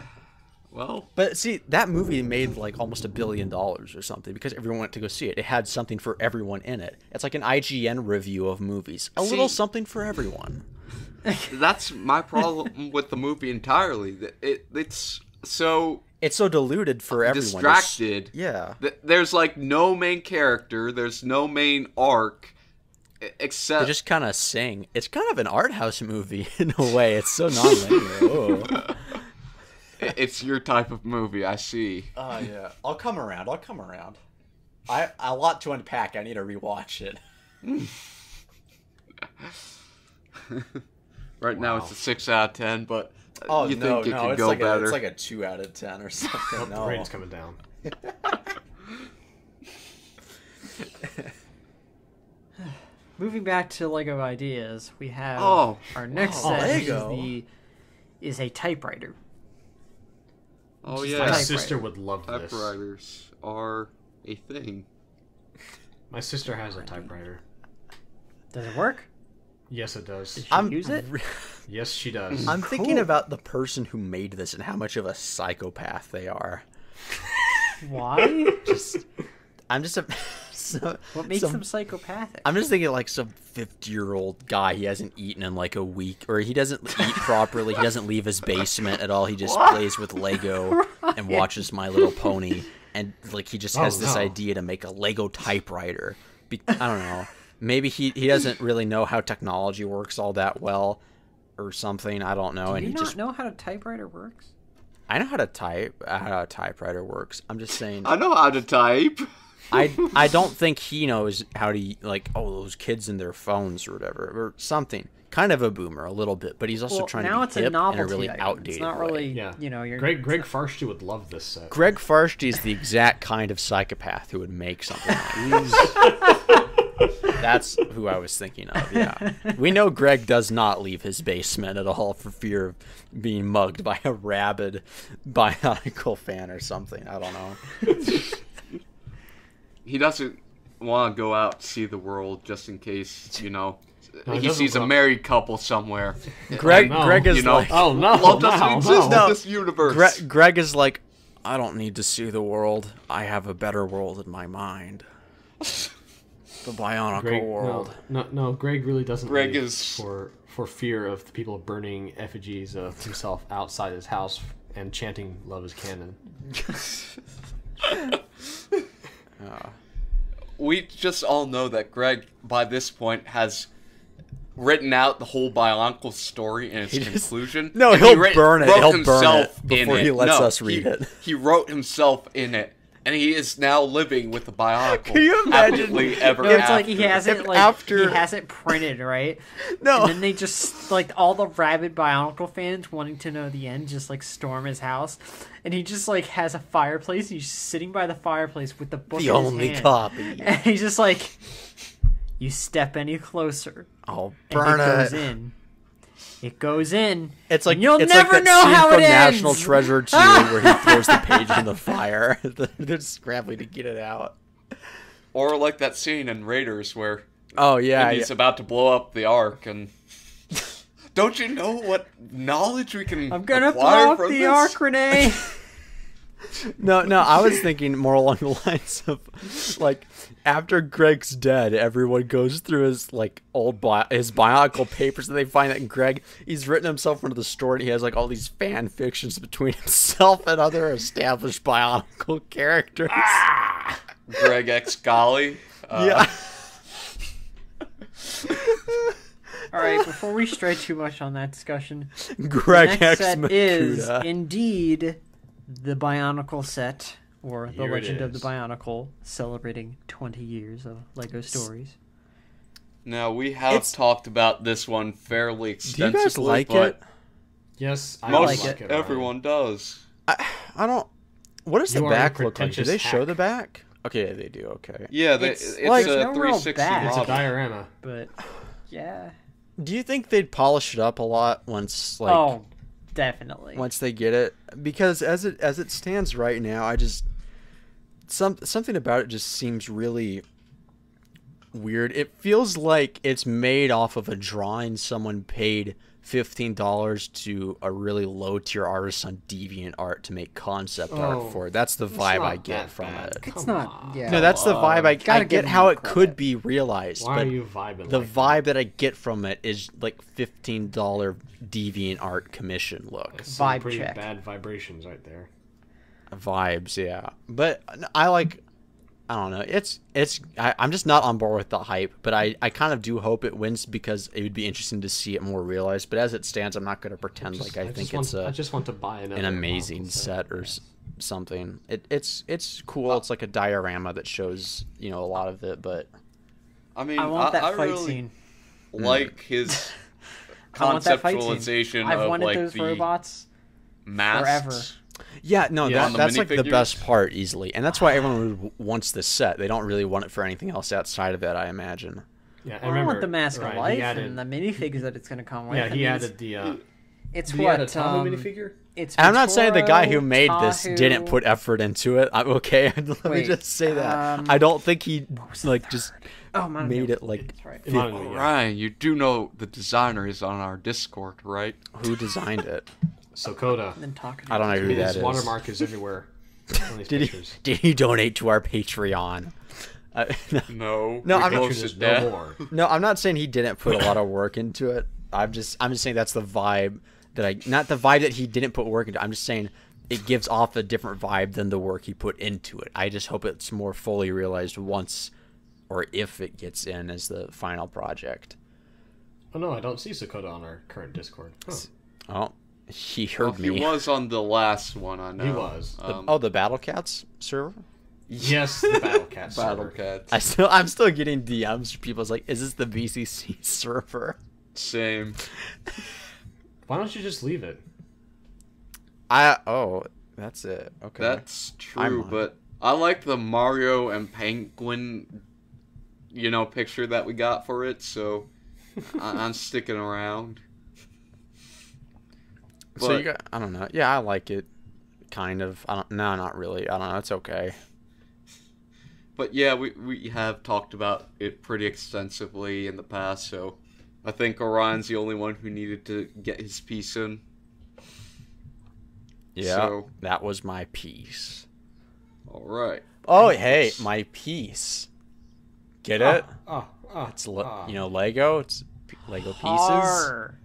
Uh, well, But see, that movie made like almost a billion dollars or something because everyone went to go see it. It had something for everyone in it. It's like an IGN review of movies. A little something for everyone. that's my problem with the movie entirely. It it's so It's so diluted for everyone. Distracted. Yeah. There's like no main character. There's no main arc, except They just kind of sing. It's kind of an art house movie in a way. It's so nonlinear. oh. it's your type of movie. I see. Oh yeah, I'll come around. I'll come around. I a lot to unpack. I need to rewatch it. Right now it's a six out of ten, but uh, Oh you no, think it no, could it's go like better. a it's like a two out of ten or something. The no. rating's coming down. Moving back to Lego ideas, we have Oh, our next wow. set which is the is a typewriter. oh yeah, My sister would love this. typewriters are a thing. My sister has a typewriter. Does it work? Yes, it does. Did she I'm use it? Yes, she does. I'm thinking about the person who made this and how much of a psychopath they are. Why? Just, I'm just a. so- What makes some- them psychopathic? I'm just thinking like some 50 year old guy. He hasn't eaten in like a week, or he doesn't eat properly. He doesn't leave his basement at all. He just plays with Lego and watches My Little Pony, and like he just has Oh, this no. idea to make a Lego typewriter. Be- I don't know. Maybe he he doesn't really know how technology works all that well, or something. I don't know. Do and you he not just know how a typewriter works? I know how to type, uh, how a typewriter works. I'm just saying. I know how to type. I I don't think he knows how to like oh those kids and their phones or whatever or something. Kind of a boomer a little bit, but he's also Well, trying now to it's be a hip in a really item. outdated It's not way. really, yeah. you know, you're Greg Greg Farshtey would love this set. Greg Farshtey is the exact kind of psychopath who would make something like this. That's who I was thinking of. Yeah, we know Greg does not leave his basement at all for fear of being mugged by a rabid Bionicle fan or something. I don't know. He doesn't want to go out to see the world just in case, you know, No, he he doesn't sees a married couple somewhere. Greg no, Greg is you know, like Oh no! Love doesn't no, exist no. in this universe. Gre- Greg is like, I don't need to see the world. I have a better world in my mind. The Bionicle Greg, world. no, no, no. Greg really doesn't. Greg is- for for fear of the people burning effigies of himself outside his house and chanting "Love is canon." We just all know that Greg, by this point, has written out the whole Bionicle story and its He just- conclusion. No, he'll writ- burn it. He'll burn it before he lets No, us read he- it. He wrote himself in it, and he is now living with the Bionicle. Can you imagine ever No, it's like he hasn't If like after- he hasn't printed right. No. and then they just like all the rabid Bionicle fans wanting to know the end, just like storm his house, and he just like has a fireplace. He's sitting by the fireplace with the book. The in his only hand. copy. and he's just like, "You step any closer, I'll and burn it goes it. in. It goes in. It's like and you'll it's never like know scene how from it National. Treasure 2 where he throws the page in the fire. They're scrambling to get it out. Or like that scene in Raiders where Oh yeah, he's yeah. about to blow up the Ark, and don't you know what knowledge we can I'm gonna blow up the this? ark, Renee. No, no, I was thinking more along the lines of like after Greg's dead, everyone goes through his like old bi- his bionicle papers and they find that Greg he's written himself into the story and he has like all these fan fictions between himself and other established bionicle characters. Ah! Greg X Gali. Uh, yeah. All right, before we stray too much on that discussion, Greg the next X set is indeed the Bionicle set, or the Here it Legend of the is. Bionicle, celebrating 20 years of Lego Stories. Now we have It's- talked about this one fairly extensively. Do you extensively, guys like but it? Yes, I most like like it. Ryan. everyone does. I, I don't. What does the You are back look like? Do pretentious they show the back? Okay, they do. Okay. Yeah, they, It's it's, like- a no 360 back. It's a diorama. But yeah, Do you think they'd polish it up a lot once, like, oh, definitely. once they get it? Because as it as it stands right now, I just some something about it just seems really weird. It feels like it's made off of a drawing someone paid fifteen dollars to a really low tier artist on Deviant Art to make concept Oh, art for. it. That's the vibe I get from bad. it. it's Come not. on. Yeah. No, that's the vibe. I, I Gotta give get how it credit. could be realized, Why but are you vibing? the like vibe that I get from it is like fifteen dollar deviant art commission look That? Some Vibe pretty check. bad vibrations right there. vibes. Yeah, but I like. I don't know. It's it's. I, I'm just not on board with the hype, but I I kind of do hope it wins because it would be interesting to see it more realized. But as it stands, I'm not going to pretend Just- like I, think just it's want, a I just want to buy an amazing console set or s- something. It it's it's cool. Uh, it's like a diorama that shows you know a lot of it, but I mean, I want that I fight really scene. Hmm. like his I want that fight scene. conceptualization I've of wanted like those the robots. masks. Yeah, no, Yeah, that, that's like the best part easily, and that's why everyone wants this set. They don't really want it for anything else outside of it, I imagine. Yeah, I I remember want the mask right, of life added, and the minifigs that it's going to come with. yeah, I he mean, it's- added the. Uh, It's did he what Tama um, minifigure? It's And I'm not saying the guy who Vitoro, made this didn't put effort into it. I'm okay. Let me just say that. um, I don't think he like just Oh, Mononoke. made it like right. Mononoke, yeah. Ryan, you do know the designer is on our Discord, right? who designed it. Sokoda. And then talking. I don't know I who mean, that his is. watermark is everywhere. on these Did he did he donate to our Patreon? Uh, no. No. No, I'm- closed Pictures no more. No, I'm not saying he didn't put a lot of work into it. I'm just I'm just saying that's the vibe that I not the vibe that he didn't put work into. I'm just saying it gives off a different vibe than the work he put into it. I just hope it's more fully realized once or if it gets in as the final project. Oh no, I don't see Sokoda on our current Discord. Huh. Oh, he Well, me. he was on the last one, I know. He was. Um, Oh, the Battle Cats server. Yes, the Battle Cats. Battle server. Cats. I still I'm still getting DMs from people's like, is this the BCC server? Same. Why don't you just leave it? I oh, that's it. Okay. That's true, but I like the Mario and Penguin, you know, picture that we got for it, so I- I'm sticking around. So you got, I don't know. Yeah, I like it. Kind of. I don't. No, not really. I don't know. It's okay. But yeah, we, we have talked about it pretty extensively in the past, so I think Orion's the only one who needed to get his piece in. Yeah, So- that was my piece. Alright. Oh, hey, my piece. Get it? Oh, oh, It's le- oh. you know Lego. It's p- Lego pieces. Har.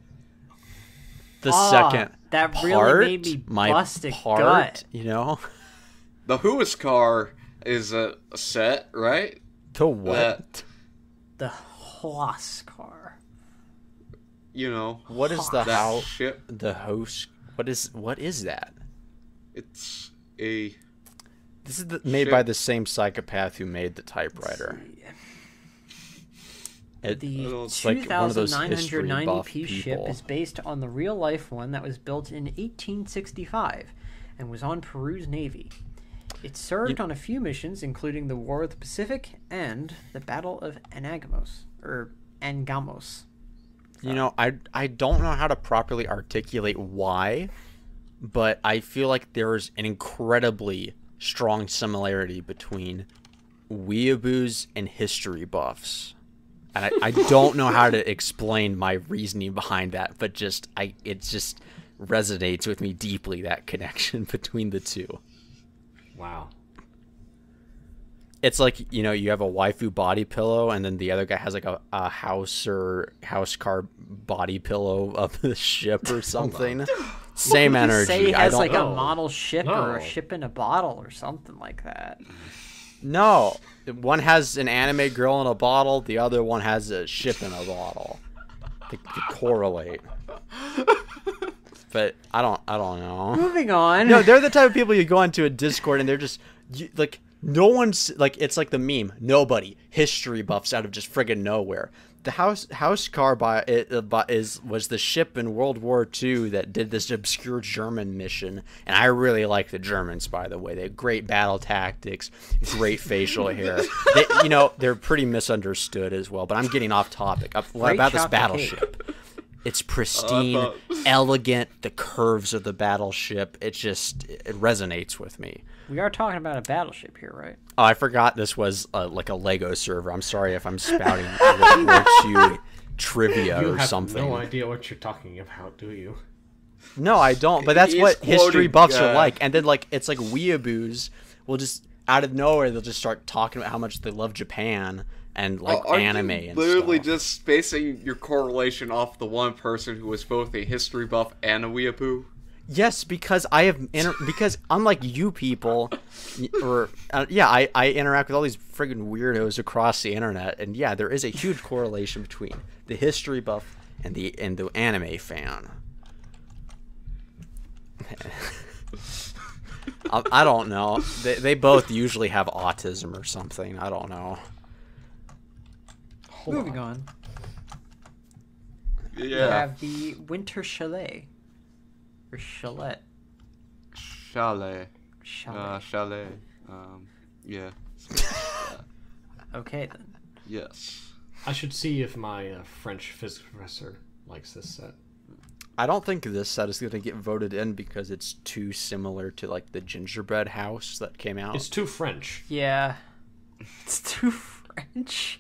The Ah, second that really made me my bust a part. gut. You know The Huascar is a, a set, right? the what? The Huascar. You know, What is the that how? ship. The host. What is what is that? It's a This is the, made Shit. by the same psychopath who made the typewriter. It, The like one of those history 2990 buff piece ship is based on the real life one that was built in 1865 and was on Peru's Navy. It served on a few missions, including the War of the Pacific and the Battle of Anagamos, or Angamos. You know, I I don't know how to properly articulate why, but I feel like there's an incredibly strong similarity between weeaboos and history buffs. And I, I don't know how to explain my reasoning behind that, but just I it just resonates with me deeply that connection between the two. Wow. It's like, you know, you have a waifu body pillow and then the other guy has like a, a house or house car body pillow of the ship or something. Same You energy. Say he I has don't like know. a model ship or a ship in a bottle or something like that. No. One has an anime girl in a bottle, the other one has a ship in a bottle. they, they correlate. But I don't I don't know. Moving on. No, they're the type of people you go into a Discord and they're just you, like no one's like it's like the meme. Nobody history buffs out of just friggin' nowhere. The house house car by it uh, by- is was the ship in World War II that did this obscure German mission, and I really like the Germans. By the way, they have great battle tactics, great facial hair. They, you know, they're pretty misunderstood as well. But I'm getting off topic. What about this battleship? It's pristine, thought- elegant. The curves of the battleship. It just it resonates with me. we are talking about a battleship here, right? Oh, I forgot this was uh, like a Lego server. I'm sorry if I'm spouting World War II trivia or something. You or have something. no idea what you're talking about, do you? No, I don't. But that's He's what history quoting, buffs are uh, like. And then like it's like weeaboos will just out of nowhere they'll just start talking about how much they love Japan and like Are you anime and literally stuff. just basing your correlation off the one person who was both a history buff and a weeaboo? Yes, because I have inter- because unlike you people, or uh, yeah, I, I interact with all these friggin' weirdos across the internet, and yeah, there is a huge correlation between the history buff and the and the anime fan. I, I don't know. They they both usually have autism or something. I don't know. Moving on. We Yeah. have the Winter Chalet. Or Chalet. Chalet. Chalet. Uh, chalet. Um, yeah. okay then. Yes. I should see if my uh, French physics professor likes this set. I don't think this set is going to get voted in because it's too similar to like the gingerbread house that came out. It's too French. Yeah. It's too French.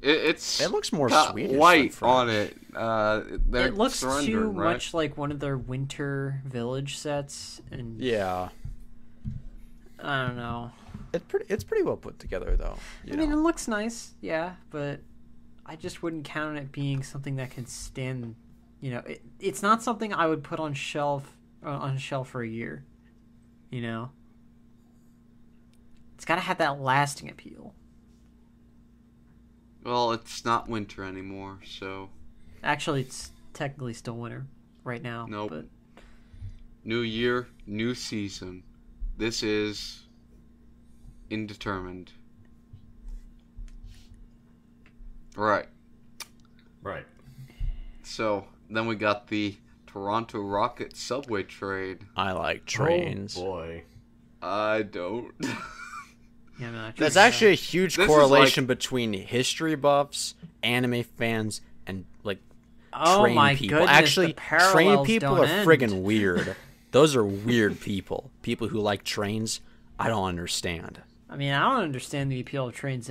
It, it's It looks more got Swedish white on it. Uh, it looks too right? much like one of their winter village sets and Yeah. I don't know. It's pretty. It's pretty well put together, though. You I mean, it looks nice, yeah, but I just wouldn't count on it being something that can stand. You know, it, it's not something I would put on shelf uh, on shelf for a year. You know, it's got to have that lasting appeal. Well, it's not winter anymore, so Actually, it's technically still winter right now. Nope. But new year, new season. This is indetermined. Right. Right. So then we got the Toronto Rocket subway trade. I like trains. Oh boy. I don't. yeah, I'm That's actually a huge This is correlation between history buffs, anime fans, and like Oh train my people. goodness, Actually, the train parallels people don't are end. friggin' weird. Those are weird people. People who like trains, I don't understand. I mean, I don't understand the appeal of trains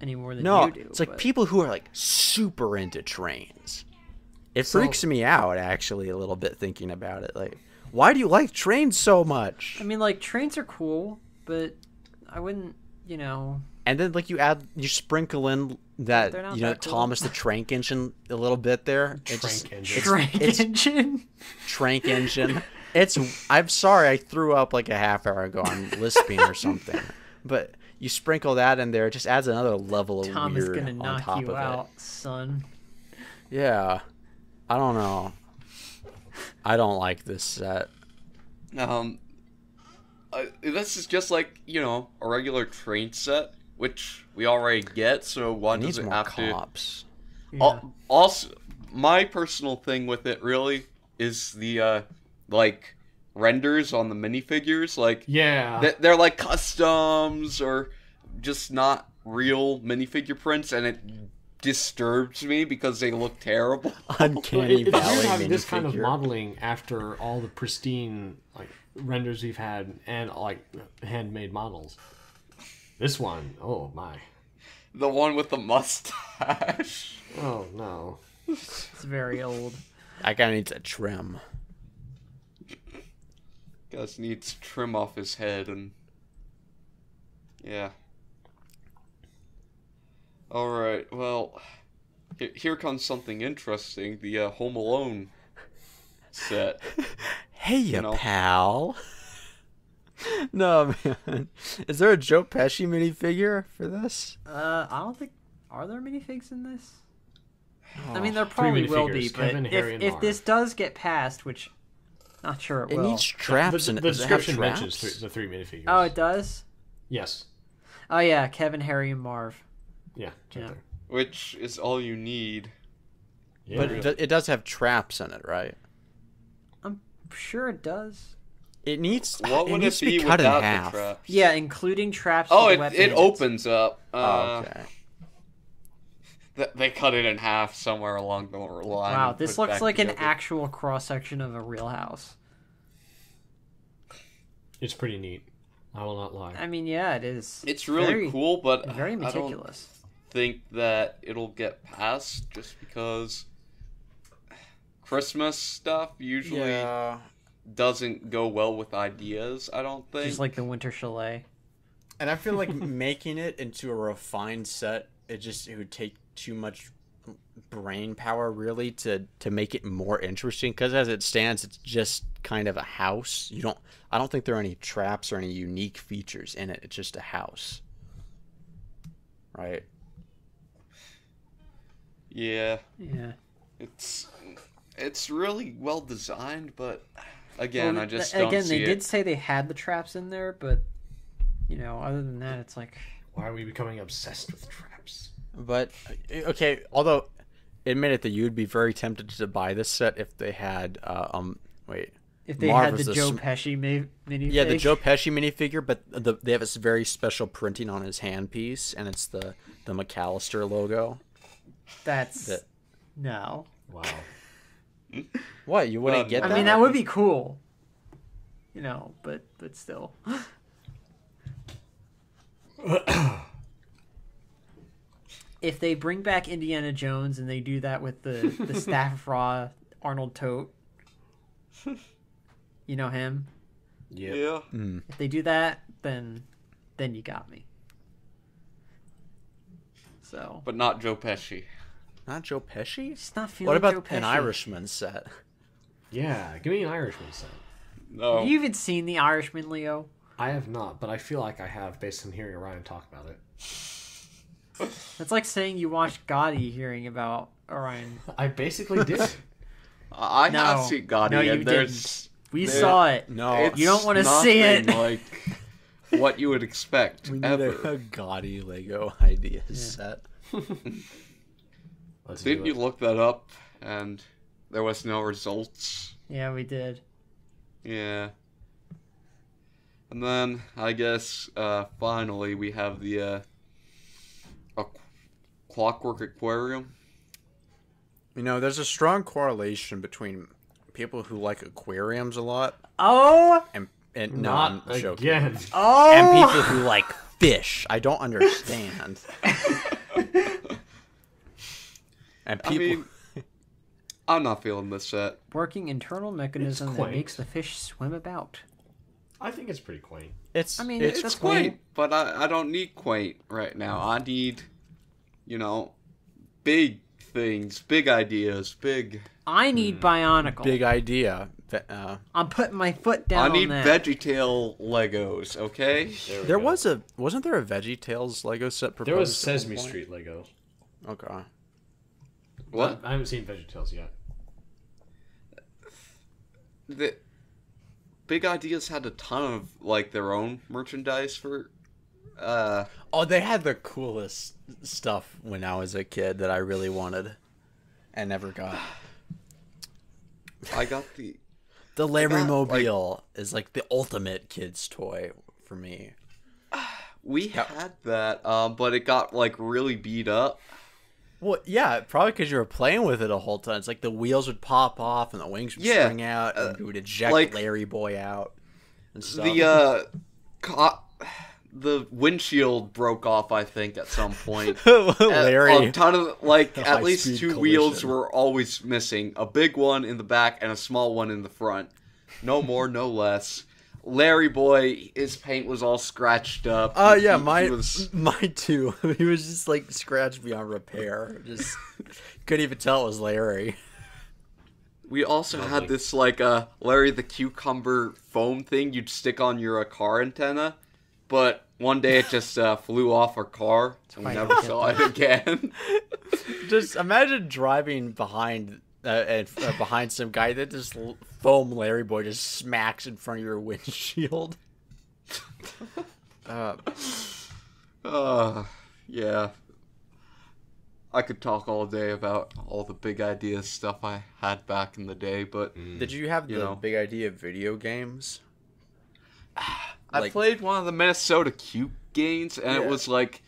any more than No, you do. it's like but- people who are like super into trains. It freaks me out actually a little bit thinking about it. Like, why do you like trains so much? I mean, like trains are cool, but I wouldn't, you know. And then like you add you sprinkle in that you know that cool. Thomas the Trank Engine a little bit there. It Trank just- engine. it's- Train it's engine. Trank Engine. It's I'm sorry I threw up like a half hour ago on lisping or something, but you sprinkle that in there, it just adds another level of Tom is gonna on knock top you of out, son. Yeah, I don't know. I don't like this set. um, uh, this is just like you know a regular train set, which we already get. So why It needs does it more have to? cops. Yeah. Al- Also, my personal thing with it really is the uh, like renders on the minifigures. Like Yeah. they- they're like customs or just not real minifigure prints, and it disturbs me because they look terrible. Uncanny It- it's Valley weird having this kind of modeling after all the pristine like renders we've had and like handmade models. This one, oh my, the one with the mustache. oh no. It's very old. That guy needs a trim. Gus needs trim off his head and yeah. All right. Well, here comes something interesting. The uh, Home Alone set. Hey, you know. pal. no man, is there a Joe Pesci minifigure for this? Uh, I don't think. Are there minifigs in this? I mean, there probably will be, Kevin, but Harry, if, if this does get passed, which not sure it, It will. needs traps the, and the does it description mentions traps? th- the three minifigures. oh, it does. yes. Oh yeah, Kevin, Harry, and Marv. Yeah. Right Yeah. Which is all you need. Yeah. But it, do- it does have traps in it, right? I'm sure it does. It needs. What it would needs it to be be cut in without the half. traps? Yeah, including traps. Oh, it, it opens up. Uh, Oh, okay. th- they cut it in half somewhere along the line. Wow, this looks back like an actual cross section of a real house. It's pretty neat. I will not lie. I mean, yeah, it is. It's really very, cool, but Very I don't meticulous. think that it'll get passed just because Christmas stuff usually Yeah. doesn't go well with ideas. I don't think. Just like the Winter Chalet. And I feel like making it into a refined set, it just it would take too much brain power really to to make it more interesting because as it stands it's just kind of a house you don't i don't think there are any traps or any unique features in it it's just a house right yeah, Yeah. it's it's really well designed, but again, Well, I just th- don't again, see they it. did say they had the traps in there, but you know, other than that, it's like Why are we becoming obsessed with traps? but okay although admit it that you would be very tempted to buy this set if they had uh, um wait if they Marv had the the Joe sm- Pesci mi- mini. Yeah, the Joe Pesci minifigure, but the, they have this very special printing on his handpiece, and it's the the McAllister logo. That's that- no. Wow. What you wouldn't Well, get I that? mean, that would be cool. You know, but but still. if they bring back Indiana Jones and they do that with the the staff raw Arnold Toht, you know him. Yeah. yeah, If they do that, then then you got me. So but not Joe Pesci. Not Joe Pesci. just not feeling. What about Joe Pesci. an Irishman set? Yeah. Give me an Irishman set. No, Have you even seen The Irishman, Leo? I have not, but I feel like I have based on hearing Orion talk about it. That's like saying you watched Gotti hearing about Orion. I basically did. I I No. have seen Gotti, No, you and there's We There- saw it. No, it's You don't wanna see it. nothing Like what you would expect we need ever. a, a gaudy Lego idea set. Let's Didn't you look that up? And there was no results. Yeah, we did. Yeah. And then I guess uh, finally we have the uh, a Clockwork Aquarium. You know, there's a strong correlation between people who like aquariums a lot Oh, and and no, Not I'm joking. again. oh, and people who like fish. I don't understand. and I people. mean, I'm not feeling this set. working internal mechanism that makes the fish swim about. I think it's pretty quaint. it's I mean, it's, It's That's quaint, but I, I don't need quaint right now. I need, you know, big things, big ideas, big. I need Bionicle. big idea. Ve- Uh, I'm putting my foot down I need on that. VeggieTale Legos, okay? There, there was a wasn't there a Veggie Tales Lego set proposed? There was Sesame? Street Lego. Okay. What? I haven't seen VeggieTales yet. the big ideas had a ton of like their own merchandise for uh Oh, they had the coolest stuff when I was a kid that I really wanted, and never got. i got the The Larry got, like- Mobile is like the ultimate kid's toy for me. we had that um but it got like really beat up Well, yeah, probably because you were playing with it a whole time. It's like the wheels would pop off and the wings would Yeah, spring out, and uh, you would eject like- Larry Boy out the uh co- the windshield broke off i think at some point. Larry. a ton of like at least two wheels were always missing. A big one in the back and a small one in the front. No more no less larry boy his paint was all scratched up Oh He- yeah, he- he my was- mine too. he was just like scratched beyond repair. Just couldn't even tell it was Larry. We also Lovely. had this like uh Larry the cucumber foam thing you'd stick on your uh, car antenna, but one day it just uh, flew off our car, and we never saw it again. Just imagine driving behind uh, and, uh, behind some guy that just l- foam Larry Boy just smacks in front of your windshield. uh, Uh, yeah. I could talk all day about all the big idea stuff I had back in the day, but did you have You the know. big idea of video games? I Like- played one of the Minnesota Cuke games, and Yeah. it was like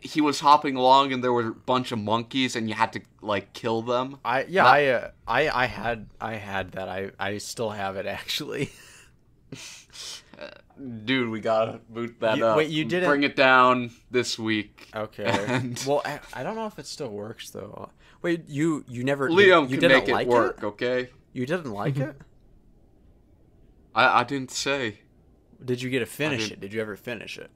he was hopping along, and there were a bunch of monkeys, and you had to like kill them. I yeah Not- I, uh, I I had I had that I I still have it actually. Dude, we gotta boot that You- up. wait, you didn't- bring it down this week. Okay. And- well, I, I don't know if it still works though. Wait, you you never Liam you can didn't make it like work, it? okay? You didn't like it? I, I didn't say. Did you get to finish it? Did you ever finish it?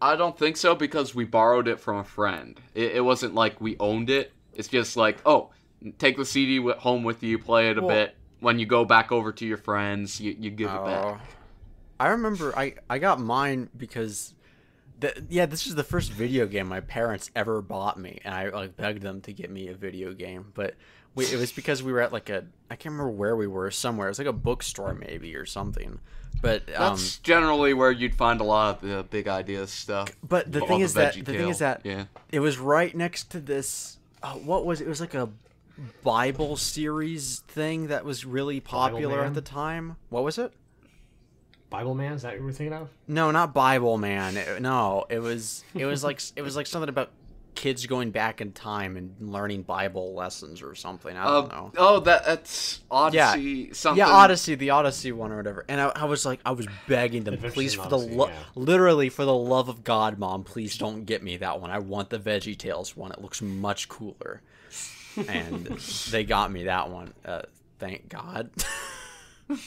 I don't think so because we borrowed it from a friend. It, it wasn't like we owned it. It's just like, oh, take the CD wi- home with you, play it a Well- bit. When you go back over to your friends, you, you give it Oh. back. I remember I, I got mine because the, yeah, this is the first video game my parents ever bought me and I like begged them to get me a video game, but we, it was because we were at like a I can't remember where we were, somewhere. It was like a bookstore maybe or something. But um That's generally where you'd find a lot of the big ideas stuff. but the All thing the is that Veggie the thing is that yeah. it was right next to this oh, what was it? it was like a Bible series thing that was really popular at the time. What was it? Bible Man, is that what you were thinking of? No, not Bible man. It- no, it was it was like it was like something about kids going back in time and learning Bible lessons or something. I don't Uh, know. oh, that that's Odyssey. something. Yeah, Odyssey, the Odyssey one or whatever. And I, I was like, I was begging them, Adventures please, in for the Odyssey, lo- yeah. literally for the love of God, mom, please don't get me that one. I want the Veggie Tales one. It looks much cooler. And they got me that one. Uh, thank God.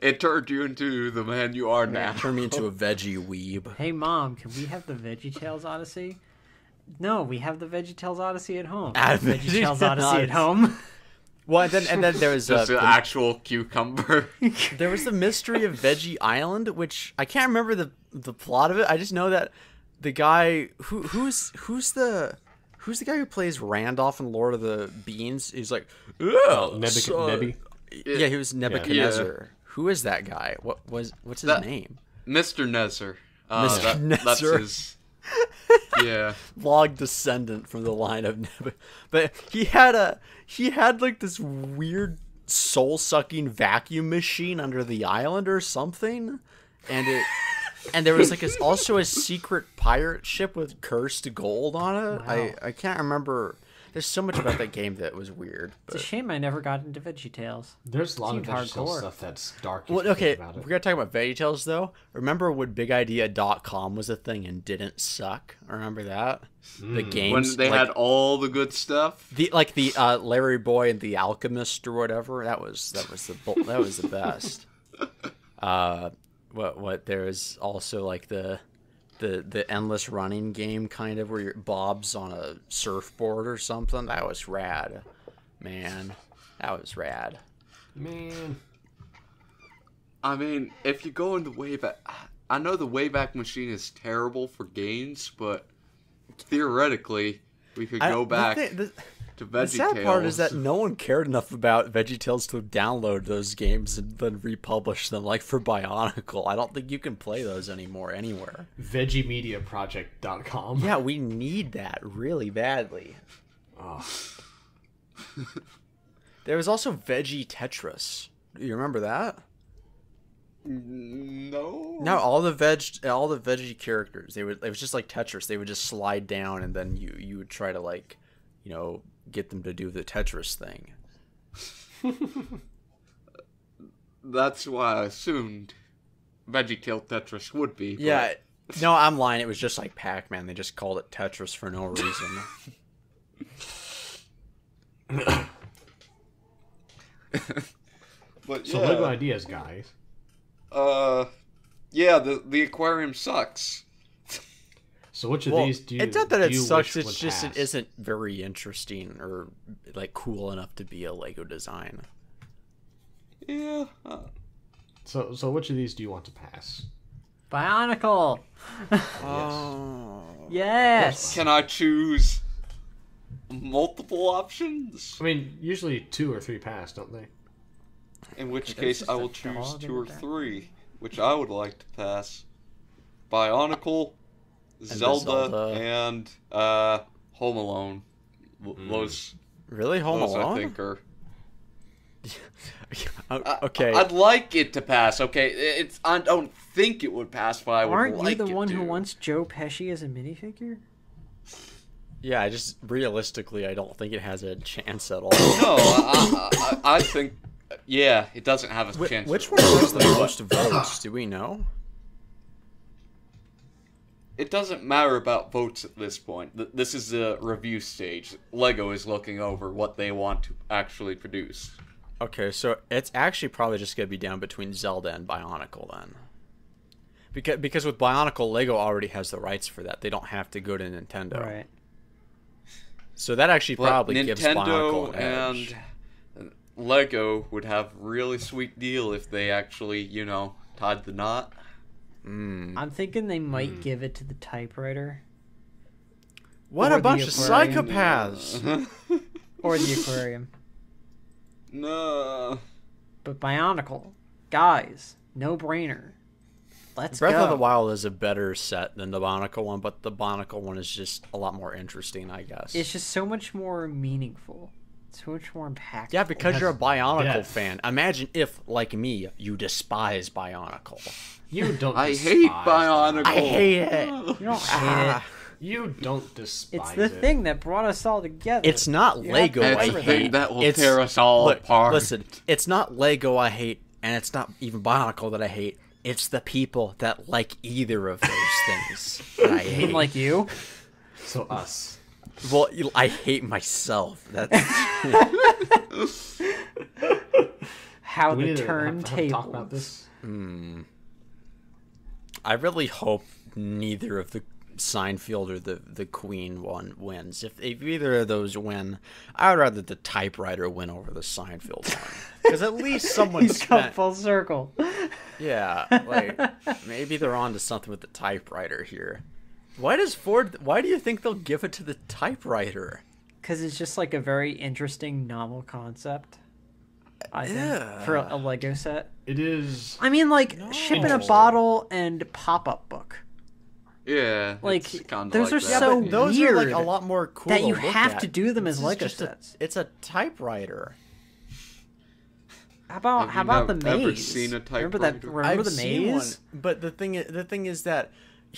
It turned you into the man you are now. Turned me into a veggie weeb. Hey mom, can we have the Veggie Tales Odyssey? No, we have the VeggieTales Odyssey at home. Ah, VeggieTales VeggieTales Odyssey at home. Well, and then and then there was uh, Just an the- actual cucumber. There was the mystery of Veggie Island, which I can't remember the the plot of it. I just know that the guy who who's who's the who's the guy who plays Randalf in Lord of the Beans. He's like, yeah, Nebuch- so-" Nebi? Yeah, he was Nebuchadnezzar. Who is that guy? What was what's his That- name? Mr. Nezzer. Uh, Mr. that- that's Nezzer. his. Yeah. Log descendant from the line of Nebu. But he had a he had like this weird soul sucking vacuum machine under the island or something, and it and there was like a, also a secret pirate ship with cursed gold on it. I I can't remember. There's so much about that game that was weird. It's a shame I never got into Veggie Tales. There's a lot of vegetable hardcore. stuff that's dark. Well, okay, think about we're it. gonna talk about VeggieTales though. Remember when BigIdea.com was a thing and didn't suck? Remember that? The games When they like, had all the good stuff. the like the uh, Larry Boy and the Alchemist or whatever. That was that was the that was the best. Uh, what what there was also like the the the endless running game kind of where your Bob's on a surfboard or something. That was rad, man. That was rad. Man, I mean, if you go in the Wayback, I know the Wayback Machine is terrible for games, but theoretically, we could I- go the back thing- the- to Veggie The sad part is that no one cared enough about VeggieTales to download those games and then republish them, like for Bionicle. I don't think you can play those anymore anywhere. VeggieMediaProject.com. Yeah, we need that really badly. Oh, There was also Veggie Tetris. Do you remember that? no. No, all the veg, all the veggie characters. They would. It was just like Tetris. They would just slide down, and then you you would try to like, you know, get them to do the Tetris thing. That's why I assumed VeggieTale Tetris would be. but- Yeah. No, I'm lying. It was just like Pac-Man. They just called it Tetris for no reason. But so yeah, Lego ideas, guys. uh, yeah, the the aquarium sucks. So which of well, these do you? it's not that it sucks. It's just it pass? isn't very interesting or like cool enough to be a Lego design. Yeah. uh, So so which of these do you want to pass? Bionicle. Oh. Yes. Can I choose multiple options? I mean, usually two or three pass, don't they? In which There's case, I will choose two or the three, which I would like to pass. Bionicle, the Zelda, Zelda. and uh, Home Alone. L- Those, Really, Home those Alone? I think are. Oh, I- okay. I'd like it to pass. Okay, it's. I don't think it would pass, but I would Aren't like you the it one who wants Joe Pesci as a minifigure? yeah, I just realistically, I don't think it has a chance at all. No, I, I, I I think. Yeah, it doesn't have a Wh- chance. which one has the most votes? Do we know? It doesn't matter about votes at this point. This is the review stage. Lego is looking over what they want to actually produce. Okay, so it's actually probably just gonna be down between Zelda and Bionicle then. Because because with Bionicle, Lego already has the rights for that. They don't have to go to Nintendo. Right. So that actually But probably gives Bionicle Nintendo an edge. and Lego would have really sweet deal if they actually, you know, tied the knot. Mm. I'm thinking they might give it to the typewriter What a bunch of psychopaths! or the aquarium. no. But Bionicle, guys, no brainer. Let's Breath go. of the Wild is a better set than the Bionicle one, but the Bionicle one is just a lot more interesting, I guess. It's just so much more meaningful. So much more impactful. yeah, because you're a Bionicle death. fan. Imagine if, like me, you despise Bionicle. You don't. I hate that. Bionicle. I hate it. you don't hate Ah, You don't despise it. It's the it. thing that brought us all together. It's not You Lego to I That's remember the thing that will It's- tear us all Look, apart. Listen, it's not Lego I hate, and it's not even Bionicle that I hate. It's the people that like either of those things that I I hate. like you. So us. Well, I hate myself. That's How we the need to have- turn have, talk about this? Hmm. I really hope neither of the Seinfeld or the the Queen one wins. If, if either of those win, I would rather the typewriter win over the Seinfeld one. Because at least someone He's come spent. full circle. Yeah, like maybe they're on to something with the typewriter here. Why does Ford? Why do you think they'll give it to the typewriter? Because it's just like a very interesting novel concept. I think Yeah. for a Lego set. It is. I mean, like shipping a bottle and pop up book. Yeah, Like, it's those like are that. so but those are like a lot more cool that you have at. to do them as This is Lego just a- sets. it's a typewriter. How about Have how about the nev- maze? seen a remember that? Remember I've the seen one, maze? but the thing is, the thing is that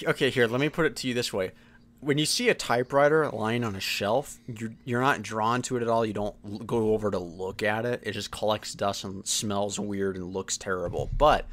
okay, here, let me put it to you this way. When you see a typewriter lying on a shelf, you're, you're not drawn to it at all. You don't go over to look at it. It just collects dust and smells weird and looks terrible. But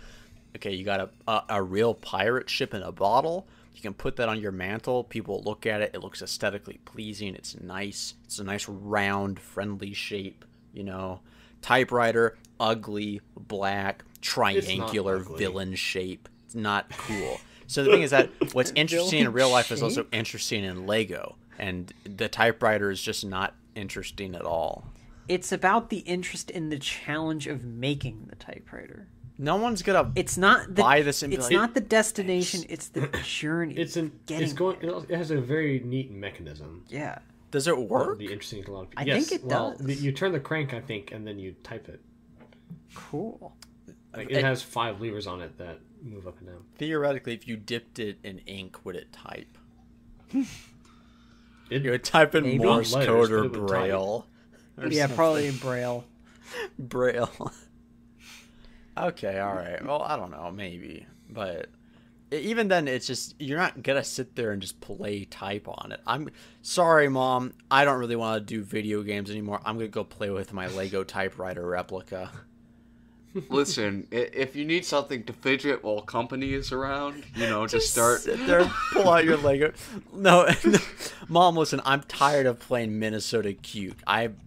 okay, you got a, a, a real pirate ship in a bottle. You can put that on your mantle. People look at it. It looks aesthetically pleasing. It's nice. It's a nice round, friendly shape. You know, typewriter, ugly, black, triangular villain shape. It's not cool. So the thing is that what's interesting in real life is also interesting in Lego, and the typewriter is just not interesting at all. It's about the interest in the challenge of making the typewriter. No one's gonna. It's not the, Buy this and It's like- not the destination. It's the journey. It's an. It's going. there. It has a very neat mechanism. yeah. Does it That would work? be interesting to a lot of people. I yes, think it well, does. you turn the crank, I think, and then you type it. Cool. Like, It- it has five levers on it that move up and down. Theoretically, if you dipped it in ink, would it type? It, You would type in Maybe. Morse code but or it would type. Braille. Or Yeah, something. probably in Braille. Braille. okay, all right. Well, I don't know, maybe, but even then, it's just you're not gonna sit there and just play type on it. I'm sorry, mom. I don't really want to do video games anymore. I'm gonna go play with my Lego typewriter replica. Listen, if you need something to fidget while company is around, you know, just start. sit there, pull out your Lego. No, mom, listen. I'm tired of playing Minnesota Cuke. I'm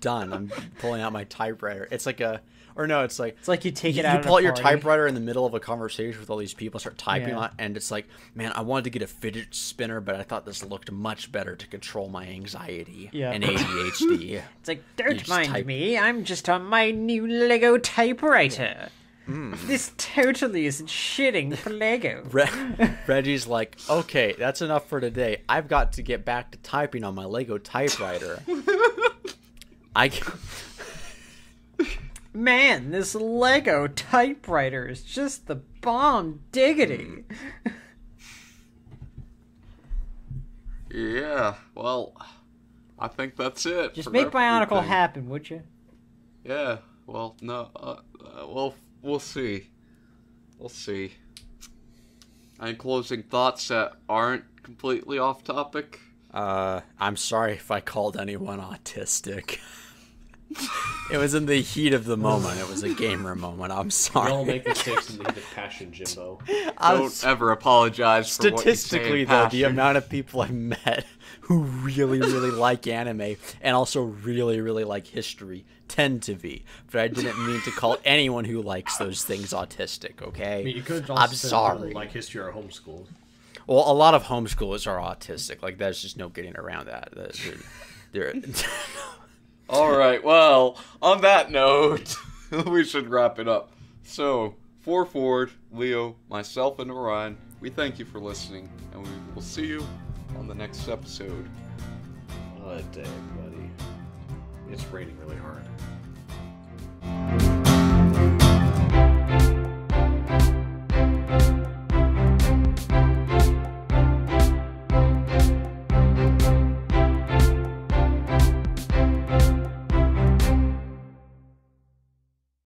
done. I'm pulling out my typewriter. It's like a, or no, it's like It's like you take you, it out. you pull out your typewriter in the middle of a conversation with all these people, start typing Yeah. on, it, and it's like, man, I wanted to get a fidget spinner, but I thought this looked much better to control my anxiety Yeah. and ADHD. It's like, don't mind type- me. I'm just on my new Lego typewriter. Hmm. This totally isn't shitting for Lego. Re- Reggie's like, okay, that's enough for today. I've got to get back to typing on my Lego typewriter. I Man, this Lego typewriter is just the bomb diggity. Yeah, well, I think that's it. Just for make Bionicle happen, would you? Yeah, well, no, uh, uh, well, we'll see. We'll see. Any closing thoughts that aren't completely off topic? uh, I'm sorry if I called anyone autistic. it was in the heat of the moment. It was a gamer moment. I'm We all sorry. make mistakes in the heat of passion, Jimbo. I'm Don't s- ever apologize for what you say in statistically though the amount of people i met who really really like anime and also really really like history tend to be but i didn't mean to call anyone who likes those things autistic okay I mean, you could also i'm sorry like history or homeschooled. well a lot of homeschoolers are autistic like there's just no getting around that they're, they're- All right. Well, on that note, we should wrap it up. So, for Ford, Leo, myself, and Orion, we thank you for listening, and we will see you on the next episode. Oh, dang, buddy. It's raining really hard.